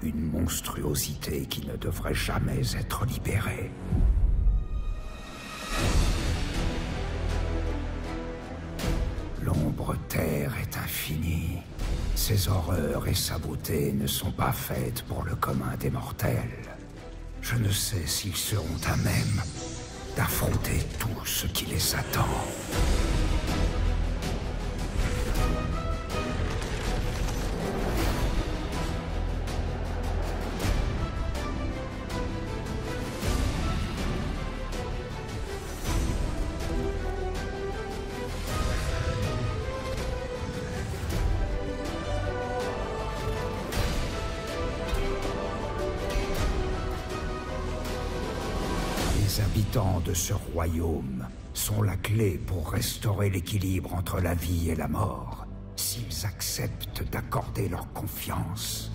Une monstruosité qui ne devrait jamais être libérée. L'ombre terre est infinie. Ses horreurs et sa beauté ne sont pas faites pour le commun des mortels. Je ne sais s'ils seront à même d'affronter tout ce qui les attend. Sont la clé pour restaurer l'équilibre entre la vie et la mort, s'ils acceptent d'accorder leur confiance.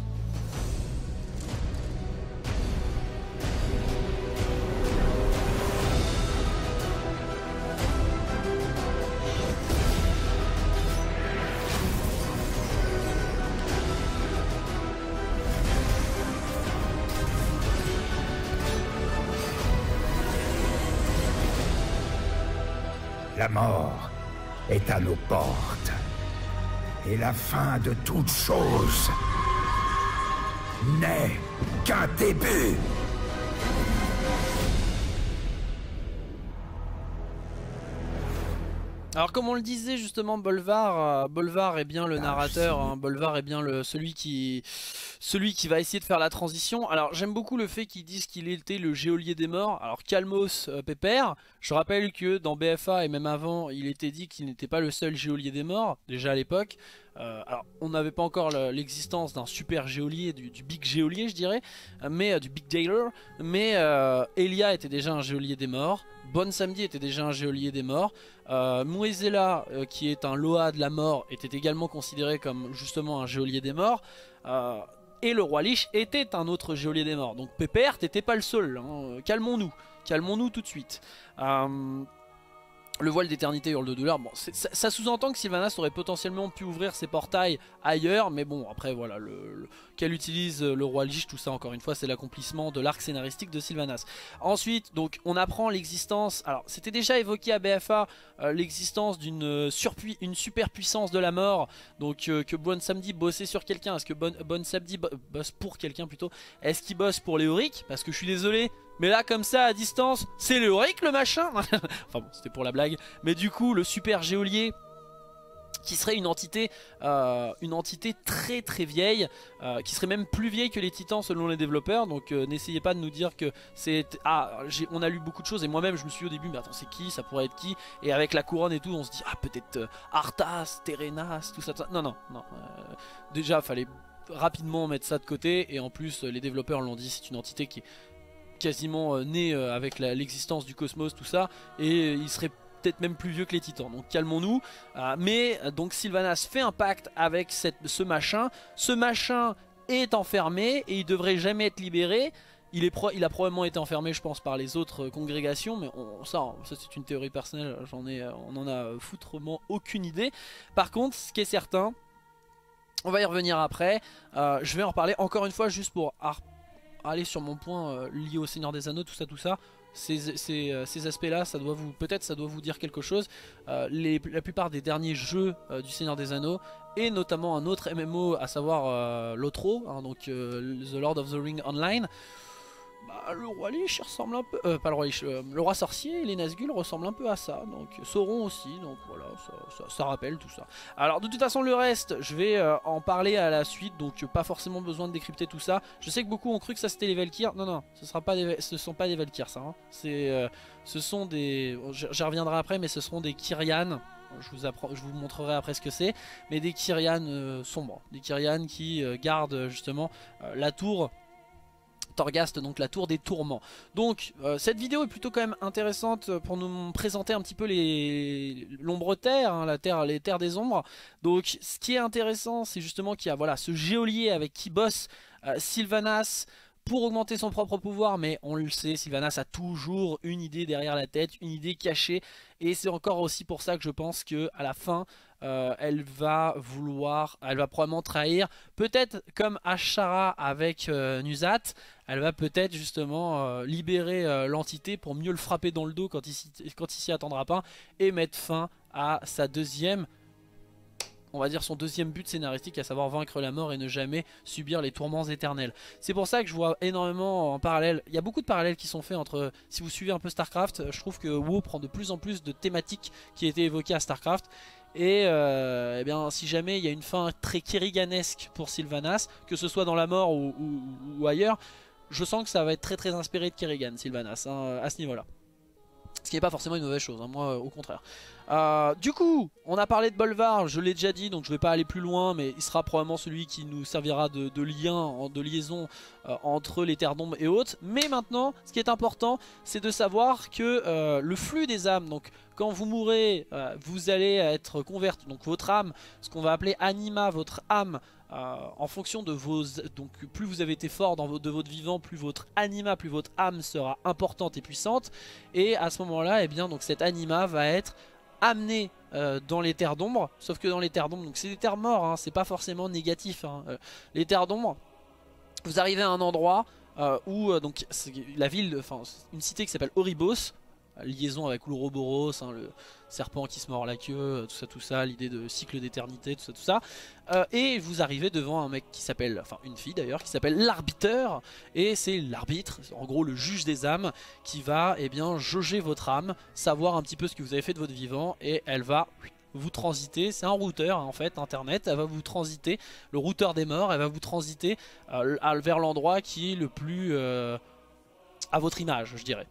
À nos portes. Et la fin de toute chose n'est qu'un début. Alors comme on le disait justement, Bolvar, euh, Bolvar est bien le narrateur, hein, Bolvar est bien le, celui, qui, celui qui va essayer de faire la transition. Alors j'aime beaucoup le fait qu'ils disent qu'il était le géolier des morts. Alors Calmos euh, Pépère, je rappelle que dans BFA et même avant, il était dit qu'il n'était pas le seul géolier des morts, déjà à l'époque. Euh, alors, on n'avait pas encore l'existence d'un super géolier, du, big géolier, je dirais, mais euh, du big dealer. Mais euh, Elia était déjà un géolier des morts. Bon Samedi était déjà un géolier des morts. Euh, Muezela, qui est un Loa de la mort, était également considéré comme justement un géolier des morts. Et le roi Lich était un autre géolier des morts. Donc Pépère, t'étais pas le seul. Hein. Calmons-nous. Calmons-nous tout de suite. Le voile d'éternité hurle de douleur, bon, ça, sous-entend que Sylvanas aurait potentiellement pu ouvrir ses portails ailleurs, mais bon, après voilà, le, qu'elle utilise euh, le roi Lich, tout ça encore une fois, c'est l'accomplissement de l'arc scénaristique de Sylvanas. Ensuite, donc, on apprend l'existence, alors c'était déjà évoqué à BFA, euh, l'existence d'une euh, une super puissance de la mort, donc que Bon Samedi bossait sur quelqu'un, est-ce que Bon, bon Samedi bosse pour quelqu'un plutôt, est-ce qu'il bosse pour Léoric, parce que je suis désolé, mais là, comme ça, à distance, c'est Léoric le machin Enfin bon, c'était pour la blague. Mais du coup, le super géolier qui serait une entité, euh, une entité très très vieille, euh, qui serait même plus vieille que les titans selon les développeurs, donc euh, n'essayez pas de nous dire que c'est... Ah, on a lu beaucoup de choses, et moi-même je me suis dit au début, mais attends c'est qui, ça pourrait être qui? Et avec la couronne et tout, on se dit, ah peut-être Arthas, Terenas, tout ça, tout ça. Non, non, non. déjà, fallait rapidement mettre ça de côté, et en plus les développeurs l'ont dit, c'est une entité qui quasiment euh, né euh, avec l'existence du cosmos, tout ça, et il serait peut-être même plus vieux que les titans, donc calmons-nous. Euh, mais donc Sylvanas fait un pacte avec ce machin, ce machin est enfermé et il devrait jamais être libéré. Il, est a probablement été enfermé, je pense, par les autres congrégations, mais on, ça, ça c'est une théorie personnelle, j'en ai, on en a foutrement aucune idée. Par contre, ce qui est certain, on va y revenir après, je vais en reparler encore une fois juste pour aller sur mon point euh, lié au Seigneur des Anneaux, tout ça, tout ça. Ces, ces, euh, aspects-là, ça doit vous peut-être ça doit vous dire quelque chose. Euh, les, la plupart des derniers jeux du Seigneur des Anneaux et notamment un autre MMO, à savoir l'Otro, hein, donc The Lord of the Ring Online. Bah, le roi Lich ressemble un peu, euh, pas le roi Lich, euh, le roi sorcier et les Nazgûl ressemblent un peu à ça, donc Sauron aussi, donc voilà, ça, rappelle tout ça. Alors de toute façon le reste, je vais euh, en parler à la suite, donc pas forcément besoin de décrypter tout ça. Je sais que beaucoup ont cru que ça c'était les Valkyrs, non non, ce sera pas ce sont pas des Valkyrs ça, hein. c'est, ce sont des, j'y reviendrai après, mais ce seront des Kyrian. Je vous, je vous montrerai après ce que c'est, mais des Kyrian sombres, des Kyrian qui gardent justement la tour Torghast, donc la tour des tourments. Donc euh, cette vidéo est plutôt quand même intéressante pour nous présenter un petit peu l'ombre terre, hein, la terre, les terres des ombres. Donc ce qui est intéressant, c'est justement qu'il y a voilà ce géolier avec qui bosse euh, Sylvanas pour augmenter son propre pouvoir, mais on le sait, Sylvanas a toujours une idée derrière la tête, une idée cachée, et c'est encore aussi pour ça que je pense que à la fin, euh, elle va vouloir, elle va probablement trahir, peut-être comme Ashara avec euh, Nuzat, elle va peut-être justement euh, libérer l'entité pour mieux le frapper dans le dos quand il s'y attendra pas, et mettre fin à sa deuxième on va dire son deuxième but scénaristique, à savoir vaincre la mort et ne jamais subir les tourments éternels. C'est pour ça que je vois énormément en parallèle, il y a beaucoup de parallèles qui sont faits entre, si vous suivez un peu StarCraft, je trouve que WoW prend de plus en plus de thématiques qui étaient évoquées à StarCraft, et euh, eh bien, si jamais il y a une fin très Kerriganesque pour Sylvanas, que ce soit dans la mort ou, ailleurs, je sens que ça va être très très inspiré de Kerrigan, Sylvanas, hein, à ce niveau-là. Ce qui n'est pas forcément une mauvaise chose, hein, moi au contraire. Euh, du coup, on a parlé de Bolvar, je l'ai déjà dit, donc je vais pas aller plus loin, mais il sera probablement celui qui nous servira de, lien, de liaison euh, entre les terres d'ombre et autres. Mais maintenant, ce qui est important, c'est de savoir que euh, le flux des âmes, donc quand vous mourrez, vous allez être converti, donc votre âme, ce qu'on va appeler anima, votre âme, en fonction de vos... Donc plus vous avez été fort dans de votre vivant, plus votre anima, plus votre âme sera importante et puissante. Et à ce moment-là, eh bien, donc cette anima va être amené euh, dans les terres d'ombre, sauf que dans les terres d'ombre, donc c'est des terres morts, hein, c'est pas forcément négatif. Hein. Euh, les terres d'ombre, vous arrivez à un endroit euh, où donc la ville, enfin une cité qui s'appelle Oribos, liaison avec l'Ouroboros, hein, le serpent qui se mord la queue, euh, tout ça, tout ça, l'idée de cycle d'éternité, tout ça, tout ça. Euh, et vous arrivez devant un mec qui s'appelle, enfin une fille d'ailleurs, qui s'appelle l'arbiteur, et c'est l'arbitre, en gros le juge des âmes, qui va eh bien jauger votre âme, savoir un petit peu ce que vous avez fait de votre vivant, et elle va vous transiter, c'est un routeur en fait, internet, elle va vous transiter, le routeur des morts, elle va vous transiter euh, vers l'endroit qui est le plus à votre image, je dirais.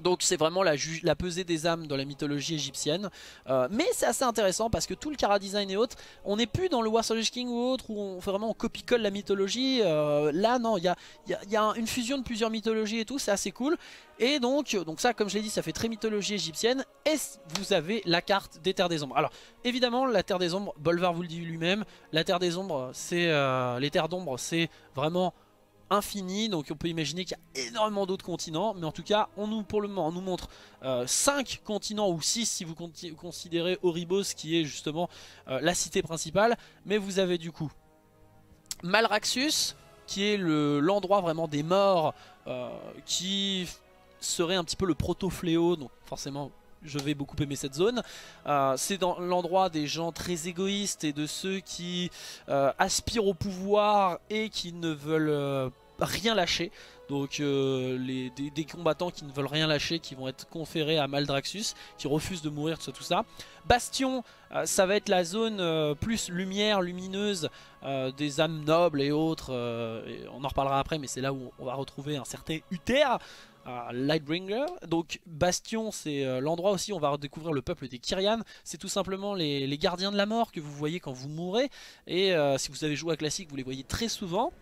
Donc c'est vraiment la, pesée des âmes dans la mythologie égyptienne. Euh, mais c'est assez intéressant parce que tout le cara design et autres, on n'est plus dans le War King ou autre où on vraiment on copie-colle la mythologie. Euh, là non, il y a, y a, une fusion de plusieurs mythologies et tout, c'est assez cool. Et donc, donc ça comme je l'ai dit, ça fait très mythologie égyptienne. Et vous avez la carte des Terres des Ombres. Alors évidemment la Terre des Ombres, Bolvar vous le dit lui-même, la Terre des Ombres, c'est euh, les Terres d'Ombre, c'est vraiment infini, donc on peut imaginer qu'il y a énormément d'autres continents, mais en tout cas, on nous, pour le moment, nous montre 5 euh, continents, ou 6 si vous considérez Oribos, qui est justement euh, la cité principale, mais vous avez du coup Malraxus, qui est l'endroit vraiment des morts, euh, qui serait un petit peu le proto-fléau, donc forcément je vais beaucoup aimer cette zone. c'est dans l'endroit des gens très égoïstes et de ceux qui aspirent au pouvoir et qui ne veulent rien lâcher. Donc euh, les, des, combattants qui ne veulent rien lâcher, qui vont être conférés à Maldraxus, qui refusent de mourir, tout ça. Tout ça. Bastion, euh, ça va être la zone euh, plus lumière, lumineuse des âmes nobles et autres. on en reparlera après, mais c'est là où on va retrouver un certain Uther. Lightbringer. Donc Bastion c'est l'endroit aussi où on va redécouvrir le peuple des Kyrian. C'est tout simplement les, les, gardiens de la mort que vous voyez quand vous mourrez. Et si vous avez joué à classique vous les voyez très souvent.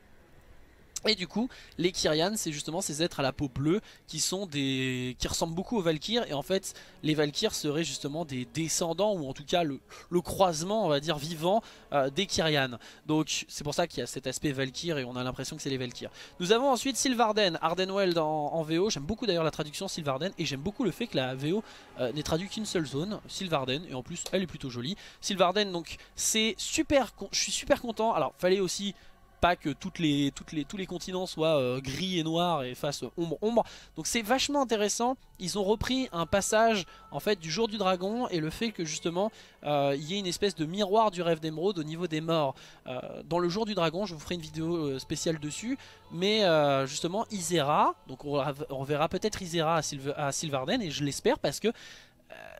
Et du coup, les Kyrian, c'est justement ces êtres à la peau bleue qui sont des qui ressemblent beaucoup aux Valkyres et en fait, les Valkyres seraient justement des descendants ou en tout cas le, croisement, on va dire vivant euh, des Kyrian. Donc, c'est pour ça qu'il y a cet aspect Valkyre et on a l'impression que c'est les Valkyres. Nous avons ensuite Sylvarden, Ardenweld en, VO. J'aime beaucoup d'ailleurs la traduction Sylvarden et j'aime beaucoup le fait que la VO euh, n'est traduite qu'une seule zone, Sylvarden et en plus, elle est plutôt jolie. Sylvarden donc, c'est super je suis super content. Alors, fallait aussi pas que tous les continents soient euh, gris et noirs et fassent ombre-ombre. Donc c'est vachement intéressant. Ils ont repris un passage en fait du jour du dragon et le fait que justement euh, il y ait une espèce de miroir du rêve d'émeraude au niveau des morts. Euh, dans le jour du dragon, je vous ferai une vidéo spéciale dessus, mais justement Isera, donc on, verra peut-être Isera à, à Sylvarden et je l'espère parce que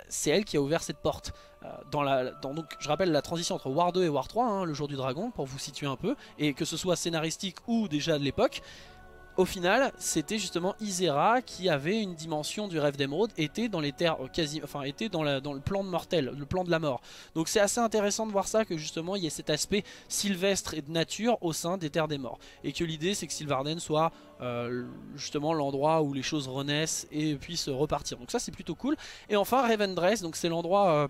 c'est elle qui a ouvert cette porte. Euh, dans la, donc, je rappelle la transition entre War 2 et War 3, hein, le jour du dragon, pour vous situer un peu, et que ce soit scénaristique ou déjà de l'époque, au final, c'était justement Isera qui avait une dimension du rêve d'émeraude, était dans les terres euh, quasi, enfin était dans, le plan de mortel, le plan de la mort. Donc c'est assez intéressant de voir ça, que justement il y ait cet aspect sylvestre et de nature au sein des terres des morts. Et que l'idée c'est que Sylvarden soit euh, justement l'endroit où les choses renaissent et puissent repartir. Donc ça c'est plutôt cool. Et enfin Revendreth, donc c'est l'endroit... Euh,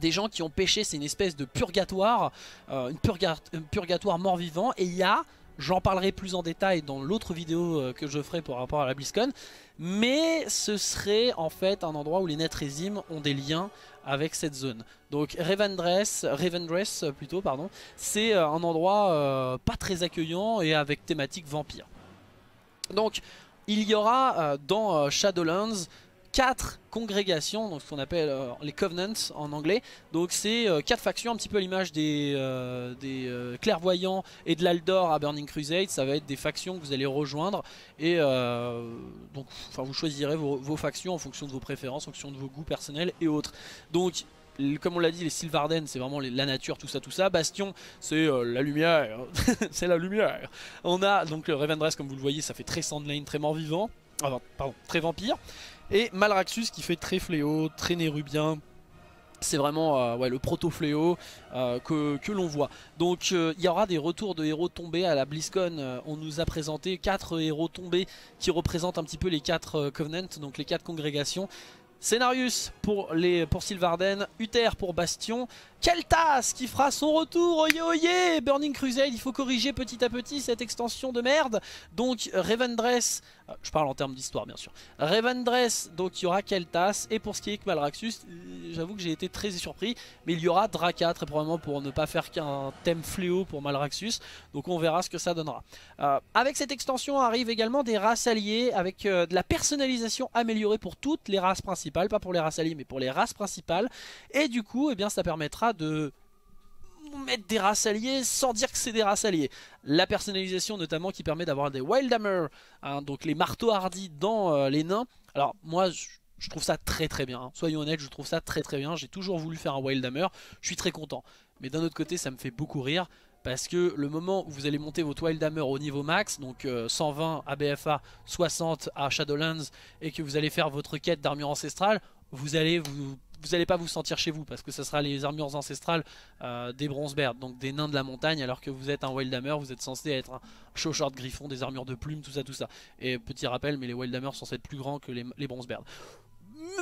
des gens qui ont péché, c'est une espèce de purgatoire, une un purgatoire mort-vivant, et il y a J'en parlerai plus en détail dans l'autre vidéo euh, que je ferai par rapport à la BlizzCon. Mais ce serait en fait un endroit où les Netrésim ont des liens avec cette zone. Donc Revendreth, Revendreth plutôt, pardon, c'est euh, un endroit euh, pas très accueillant et avec thématique vampire. Donc il y aura dans Shadowlands quatre congrégations, donc ce qu'on appelle euh, les Covenants en anglais. Donc c'est euh, quatre factions un petit peu à l'image des, euh, clairvoyants et de l'Aldor à Burning Crusade. Ça va être des factions que vous allez rejoindre et donc vous choisirez vos, factions en fonction de vos préférences, en fonction de vos goûts personnels et autres. Donc comme on l'a dit, les Sylvarden, c'est vraiment la nature, tout ça, tout ça. Bastion, c'est la lumière. c'est la lumière. On a donc le Revendreth, comme vous le voyez, ça fait très Sandlane, très mort-vivant. Ah, pardon, très vampire. Et Malraxus qui fait très fléau, très nérubien, c'est vraiment euh, le proto-fléau euh, que, l'on voit. Donc euh, il y aura des retours de héros tombés à la BlizzCon. on nous a présenté 4 héros tombés qui représentent un petit peu les 4 Covenants, donc les 4 congrégations. Scénarius pour, les, pour Sylvarden, Uther pour Bastion, Keltas qui fera son retour, oye oye Burning Crusade, il faut corriger petit à petit cette extension de merde. Donc Revendress, euh, je parle en termes d'histoire bien sûr. Revendress, donc il y aura Keltas. Et pour ce qui est Malraxus, euh, j'avoue que j'ai été très surpris. Mais il y aura Draka très probablement pour ne pas faire qu'un thème fléau pour Malraxus. Donc on verra ce que ça donnera. Euh, avec cette extension arrivent également des races alliées avec de la personnalisation améliorée pour toutes les races principales. Pas pour les races alliées mais pour les races principales. Et du coup, eh bien, ça permettra de mettre des races alliées sans dire que c'est des races alliées. La personnalisation notamment qui permet d'avoir des Wildhammer, hein, donc les marteaux hardis dans euh, les nains. Alors moi je, trouve ça très très bien, hein. soyons honnêtes je trouve ça très très bien, j'ai toujours voulu faire un Wildhammer, je suis très content. Mais d'un autre côté ça me fait beaucoup rire parce que le moment où vous allez monter votre Wildhammer au niveau max, donc 120 euh, à BFA, 60 à Shadowlands, et que vous allez faire votre quête d'armure ancestrale, vous allez vous vous n'allez pas vous sentir chez vous parce que ce sera les armures ancestrales euh, des bronzebeards, donc des nains de la montagne, alors que vous êtes un Wildhammer, vous êtes censé être un de griffon, des armures de plumes, tout ça, tout ça. Et petit rappel, mais les Wildhammer sont censés être plus grands que les, les.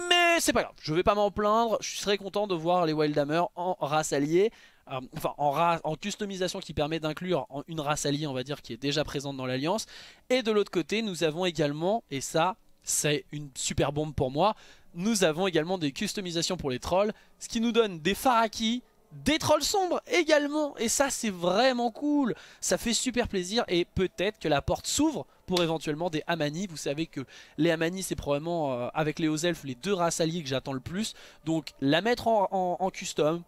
Mais c'est pas grave, je vais pas m'en plaindre, je serais content de voir les Wildhammer en race alliée. Euh, enfin en, en, customisation qui permet d'inclure une race alliée on va dire qui est déjà présente dans l'alliance et de l'autre côté nous avons également et ça c'est une super bombe pour moi nous avons également des customisations pour les trolls, ce qui nous donne des Faraki, des trolls sombres également et ça c'est vraiment cool. Ça fait super plaisir et peut-être que la porte s'ouvre pour éventuellement des Amani. Vous savez que les Amani c'est probablement euh, avec les hauts elfes les deux races alliées que j'attends le plus. Donc la mettre en custom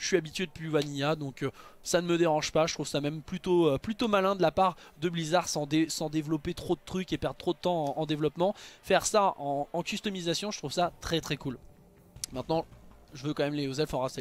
je suis habitué depuis Vanilla, donc euh, ça ne me dérange pas. Je trouve ça même plutôt, euh, plutôt malin de la part de Blizzard sans, sans, développer trop de trucs et perdre trop de temps en, développement. Faire ça en, customisation, je trouve ça très très cool. Maintenant, je veux quand même les elfes en race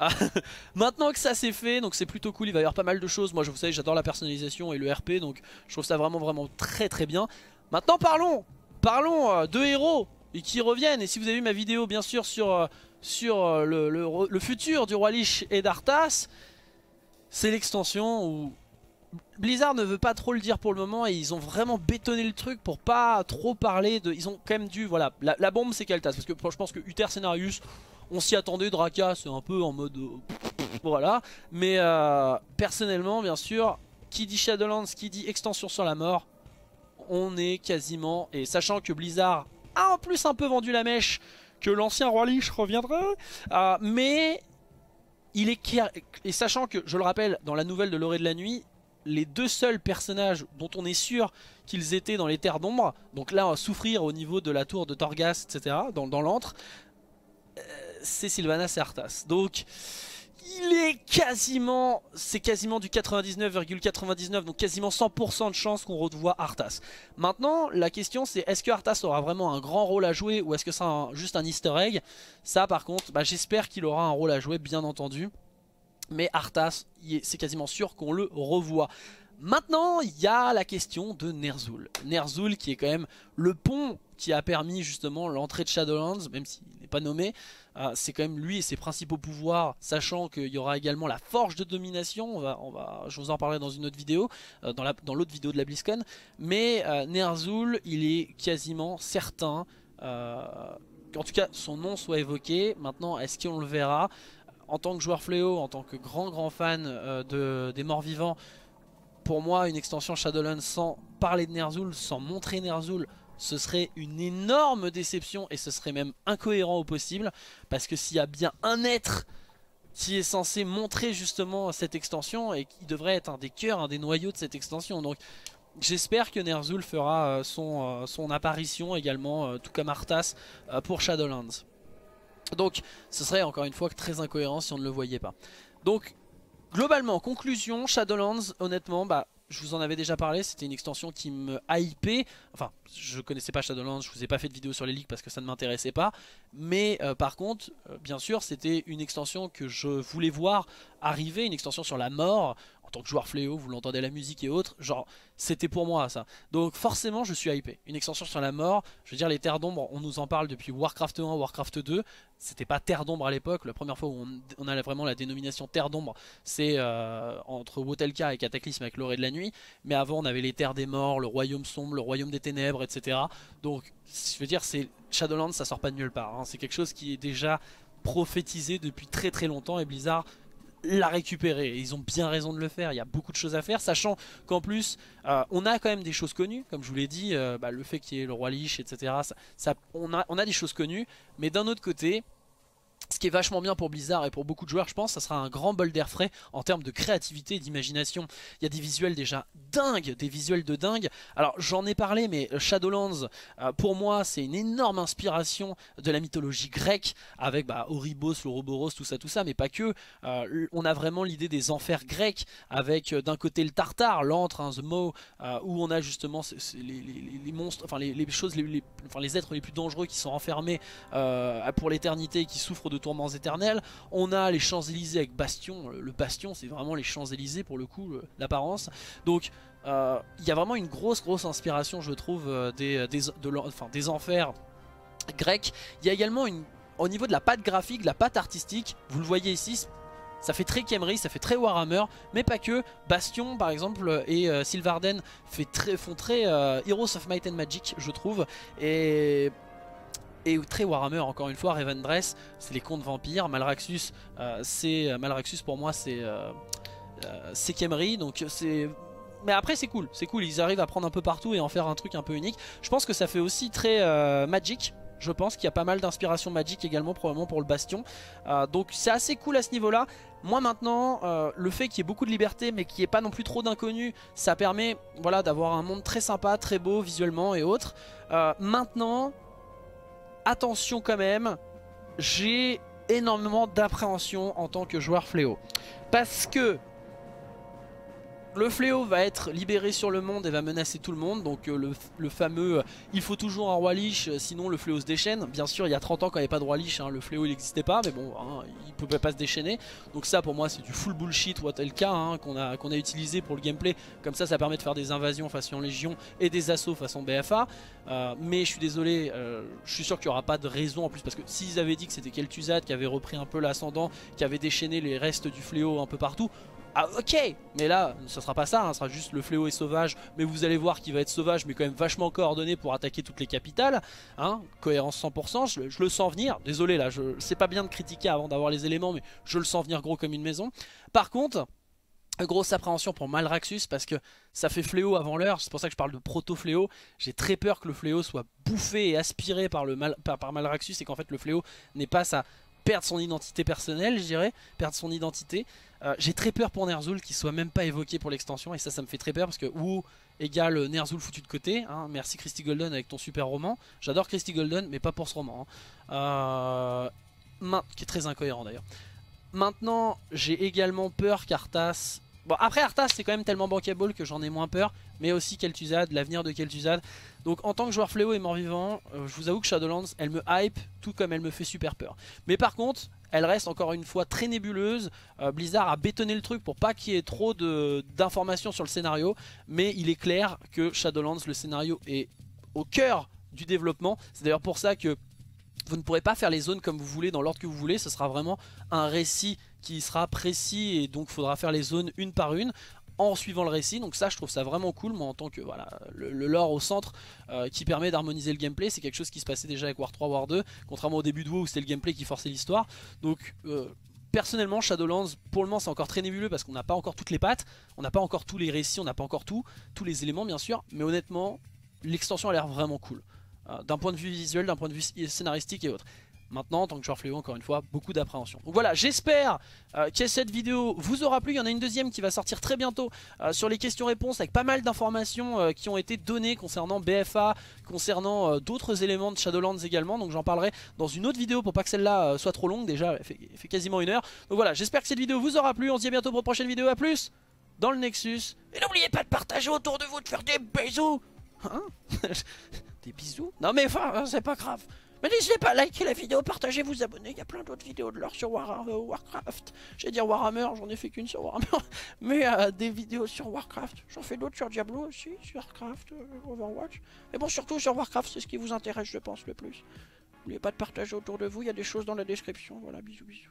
ah, Maintenant que ça c'est fait, donc c'est plutôt cool, il va y avoir pas mal de choses. Moi je vous savez, j'adore la personnalisation et le RP, donc je trouve ça vraiment vraiment très très bien. Maintenant parlons, parlons euh, de héros et qui reviennent. Et si vous avez vu ma vidéo bien sûr sur sur euh, le, futur du roi Lich et d'Arthas, c'est l'extension où Blizzard ne veut pas trop le dire pour le moment et ils ont vraiment bétonné le truc pour pas trop parler de... Ils ont quand même dû... Voilà, la, bombe c'est Kaltas parce que je pense que Uther Scenarius, on s'y attendait, Draka c'est un peu en mode... Euh, voilà, mais euh, personnellement bien sûr, qui dit Shadowlands, qui dit extension sur la mort, on est quasiment... Et sachant que Blizzard a en plus un peu vendu la mèche que l'ancien roi Lich reviendra. Euh, mais il est et sachant que, je le rappelle, dans la nouvelle de l'orée de la nuit, les deux seuls personnages dont on est sûr qu'ils étaient dans les terres d'ombre, donc là, souffrir au niveau de la tour de Torghast, etc., dans, dans l'antre, euh, c'est Sylvanas et Arthas. Donc, il est quasiment, c'est quasiment du 99,99, donc quasiment 100% de chance qu'on revoit Arthas. Maintenant, la question c'est est-ce que Arthas aura vraiment un grand rôle à jouer ou est-ce que c'est juste un easter egg? Ça par contre, bah, j'espère qu'il aura un rôle à jouer bien entendu. Mais Arthas, c'est quasiment sûr qu'on le revoit. Maintenant, il y a la question de Ner'zhul. Ner'zhul qui est quand même le pont qui a permis justement l'entrée de Shadowlands, même s'il n'est pas nommé. Euh, c'est quand même lui et ses principaux pouvoirs, sachant qu'il y aura également la forge de domination. On va, on va, je vous en parlerai dans une autre vidéo, euh, dans l'autre vidéo de la BlizzCon. Mais euh, Ner'zhul, il est quasiment certain qu'en tout cas son nom soit évoqué. Maintenant, est-ce qu'on le verra? En tant que joueur fléau, en tant que grand grand fan de, des morts vivants, pour moi, une extension Shadowlands sans parler de Ner'zhul, sans montrer Ner'zhul, ce serait une énorme déception et ce serait même incohérent au possible. Parce que s'il y a bien un être qui est censé montrer justement cette extension et qui devrait être un des cœurs, un des noyaux de cette extension. Donc j'espère que Ner'zhul fera euh, son, euh, son apparition également, euh, tout comme Arthas, pour Shadowlands. Donc ce serait encore une fois très incohérent si on ne le voyait pas. Donc Globalement, conclusion, Shadowlands, honnêtement, bah, je vous en avais déjà parlé, c'était une extension qui me hypait. Enfin, je connaissais pas Shadowlands, je vous ai pas fait de vidéo sur les ligues parce que ça ne m'intéressait pas. Mais euh, par contre, euh, bien sûr, c'était une extension que je voulais voir arriver, une extension sur la mort. En tant que joueur fléau, vous l'entendez la musique et autres, genre c'était pour moi ça. Donc forcément je suis hypé. Une extension sur la mort, je veux dire les terres d'ombre, on nous en parle depuis Warcraft 1, Warcraft 2, c'était pas terre d'ombre à l'époque, la première fois où on, a vraiment la dénomination terre d'ombre, c'est euh, entre Wotelka et Cataclysme avec l'orée de la nuit, mais avant on avait les terres des morts, le royaume sombre, le royaume des ténèbres, etc. Donc je veux dire c'est Shadowlands ça sort pas de nulle part, hein. c'est quelque chose qui est déjà prophétisé depuis très très longtemps et Blizzard la récupérer. ils ont bien raison de le faire. Il y a beaucoup de choses à faire, sachant qu'en plus, euh, on a quand même des choses connues. Comme je vous l'ai dit, euh, bah, le fait qu'il y ait le roi Lich, etc. On, a, des choses connues. Mais d'un autre côté, qui est vachement bien pour Blizzard et pour beaucoup de joueurs, je pense, ça sera un grand bol d'air frais en termes de créativité et d'imagination. Il y a des visuels déjà dingues, des visuels de dingue. Alors j'en ai parlé, mais Shadowlands, euh, pour moi, c'est une énorme inspiration de la mythologie grecque, avec bah, Oribos, l'Ouroboros, tout ça, tout ça, mais pas que. Euh, on a vraiment l'idée des enfers grecs, avec euh, d'un côté le Tartare, l'antre, hein, The Maw, où on a justement les, monstres, enfin les, choses, enfin les êtres les plus dangereux qui sont enfermés pour l'éternité, qui souffrent de tourments éternels. On a les Champs-Élysées avec Bastion. Le Bastion, c'est vraiment les Champs-Élysées pour le coup, l'apparence. Donc, euh, il y a vraiment une grosse, grosse inspiration, je trouve, euh, des, des, enfin, des enfers grecs. Il y a également une, au niveau de la patte graphique, de la patte artistique, vous le voyez ici, ça fait très Kemri, ça fait très Warhammer, mais pas que. Bastion par exemple et euh, Sylvarden fait très, font très Heroes of Might and Magic je trouve. Et et très Warhammer encore une fois Revendreth c'est les contes vampires. Malraxus euh, c'est euh, Malraxus pour moi c'est euh, c'est Kemri donc c'est mais après c'est cool. C'est cool ils arrivent à prendre un peu partout et en faire un truc un peu unique. Je pense que ça fait aussi très Magic je pense qu'il y a pas mal d'inspiration Magic également probablement pour le Bastion. Donc c'est assez cool à ce niveau là moi maintenant le fait qu'il y ait beaucoup de liberté mais qu'il n'y ait pas non plus trop d'inconnus ça permet voilà d'avoir un monde très sympa très beau visuellement et autres. Maintenant attention quand même, j'ai énormément d'appréhension en tant que joueur fléau. Parce que le fléau va être libéré sur le monde et va menacer tout le monde. Donc euh, le, fameux euh, il faut toujours un roi liche, euh, sinon le fléau se déchaîne. Bien sûr, il y a 30 ans quand il n'y avait pas de roi liche, hein, le fléau il n'existait pas, mais bon, hein, il pouvait pas se déchaîner. Donc ça pour moi c'est du full bullshit, cas hein, qu'on a, a utilisé pour le gameplay. Comme ça, ça permet de faire des invasions façon Légion et des assauts façon BFA. mais je suis désolé, je suis sûr qu'il n'y aura pas de raison en plus parce que s'ils avaient dit que c'était Kel'Thuzad qui avait repris un peu l'ascendant, qui avait déchaîné les restes du fléau un peu partout, ah ok Mais là, ça sera pas ça, hein, ça sera juste le fléau est sauvage, mais vous allez voir qu'il va être sauvage, mais quand même vachement coordonné pour attaquer toutes les capitales. Hein, cohérence 100%, je, le sens venir. Désolé là, je c'est pas bien de critiquer avant d'avoir les éléments, mais je le sens venir gros comme une maison. Par contre, grosse appréhension pour Malraxus parce que ça fait fléau avant l'heure, c'est pour ça que je parle de proto-fléau. J'ai très peur que le fléau soit bouffé et aspiré par, le par, par Malraxus et qu'en fait le fléau n'est pas sa perdre son identité personnelle, je dirais, perdre son identité. Euh, j'ai très peur pour Ner'zhul qui soit même pas évoqué pour l'extension et ça ça me fait très peur parce que ou égale Ner'zhul foutu de côté. Hein. Merci Christy Golden avec ton super roman. J'adore Christy Golden mais pas pour ce roman. Hein. Euh, qui est très incohérent d'ailleurs. Maintenant j'ai également peur qu'Arthas... Bon après Arthas c'est quand même tellement bankable que j'en ai moins peur mais aussi Kel'Thuzad, l'avenir de Kel'Thuzad. Donc en tant que joueur fléau et mort-vivant, euh, je vous avoue que Shadowlands, elle me hype tout comme elle me fait super peur. Mais par contre, elle reste encore une fois très nébuleuse. Euh, Blizzard a bétonné le truc pour pas qu'il y ait trop d'informations sur le scénario. Mais il est clair que Shadowlands, le scénario est au cœur du développement. C'est d'ailleurs pour ça que vous ne pourrez pas faire les zones comme vous voulez, dans l'ordre que vous voulez. Ce sera vraiment un récit qui sera précis et donc il faudra faire les zones une par une en suivant le récit. Donc ça, je trouve ça vraiment cool, moi, en tant que voilà, le, lore au centre euh, qui permet d'harmoniser le gameplay. C'est quelque chose qui se passait déjà avec War 3, War 2, contrairement au début de WoW où c'était le gameplay qui forçait l'histoire. Donc euh, personnellement, Shadowlands, pour le moment, c'est encore très nébuleux parce qu'on n'a pas encore toutes les pattes, on n'a pas encore tous les récits, on n'a pas encore tout, tous les éléments, bien sûr. Mais honnêtement, l'extension a l'air vraiment cool. Euh, d'un point de vue visuel, d'un point de vue scénaristique et autres. Maintenant, en tant que joueur fléau, encore une fois, beaucoup d'appréhension. Donc voilà, j'espère euh, que cette vidéo vous aura plu. Il y en a une deuxième qui va sortir très bientôt euh, sur les questions-réponses avec pas mal d'informations euh, qui ont été données concernant BFA, concernant d'autres éléments de Shadowlands également. Donc j'en parlerai dans une autre vidéo pour pas que celle-là soit trop longue. Déjà, elle fait, quasiment une heure. Donc voilà, j'espère que cette vidéo vous aura plu. On se dit à bientôt pour une prochaine vidéo. A plus dans le Nexus. Et n'oubliez pas de partager autour de vous, de faire des bisous. Hein? Des bisous? Non mais enfin, c'est pas grave. Mais n'hésitez pas à liker la vidéo, partager, vous abonner. Il y a plein d'autres vidéos de l'or sur euh, Warcraft. J'allais dire Warhammer, j'en ai fait qu'une sur Warhammer. Mais euh, des vidéos sur Warcraft. J'en fais d'autres sur Diablo aussi, sur Warcraft, euh, Overwatch. Mais bon, surtout sur Warcraft, c'est ce qui vous intéresse, je pense, le plus. N'oubliez pas de partager autour de vous, il y a des choses dans la description. Voilà, bisous bisous.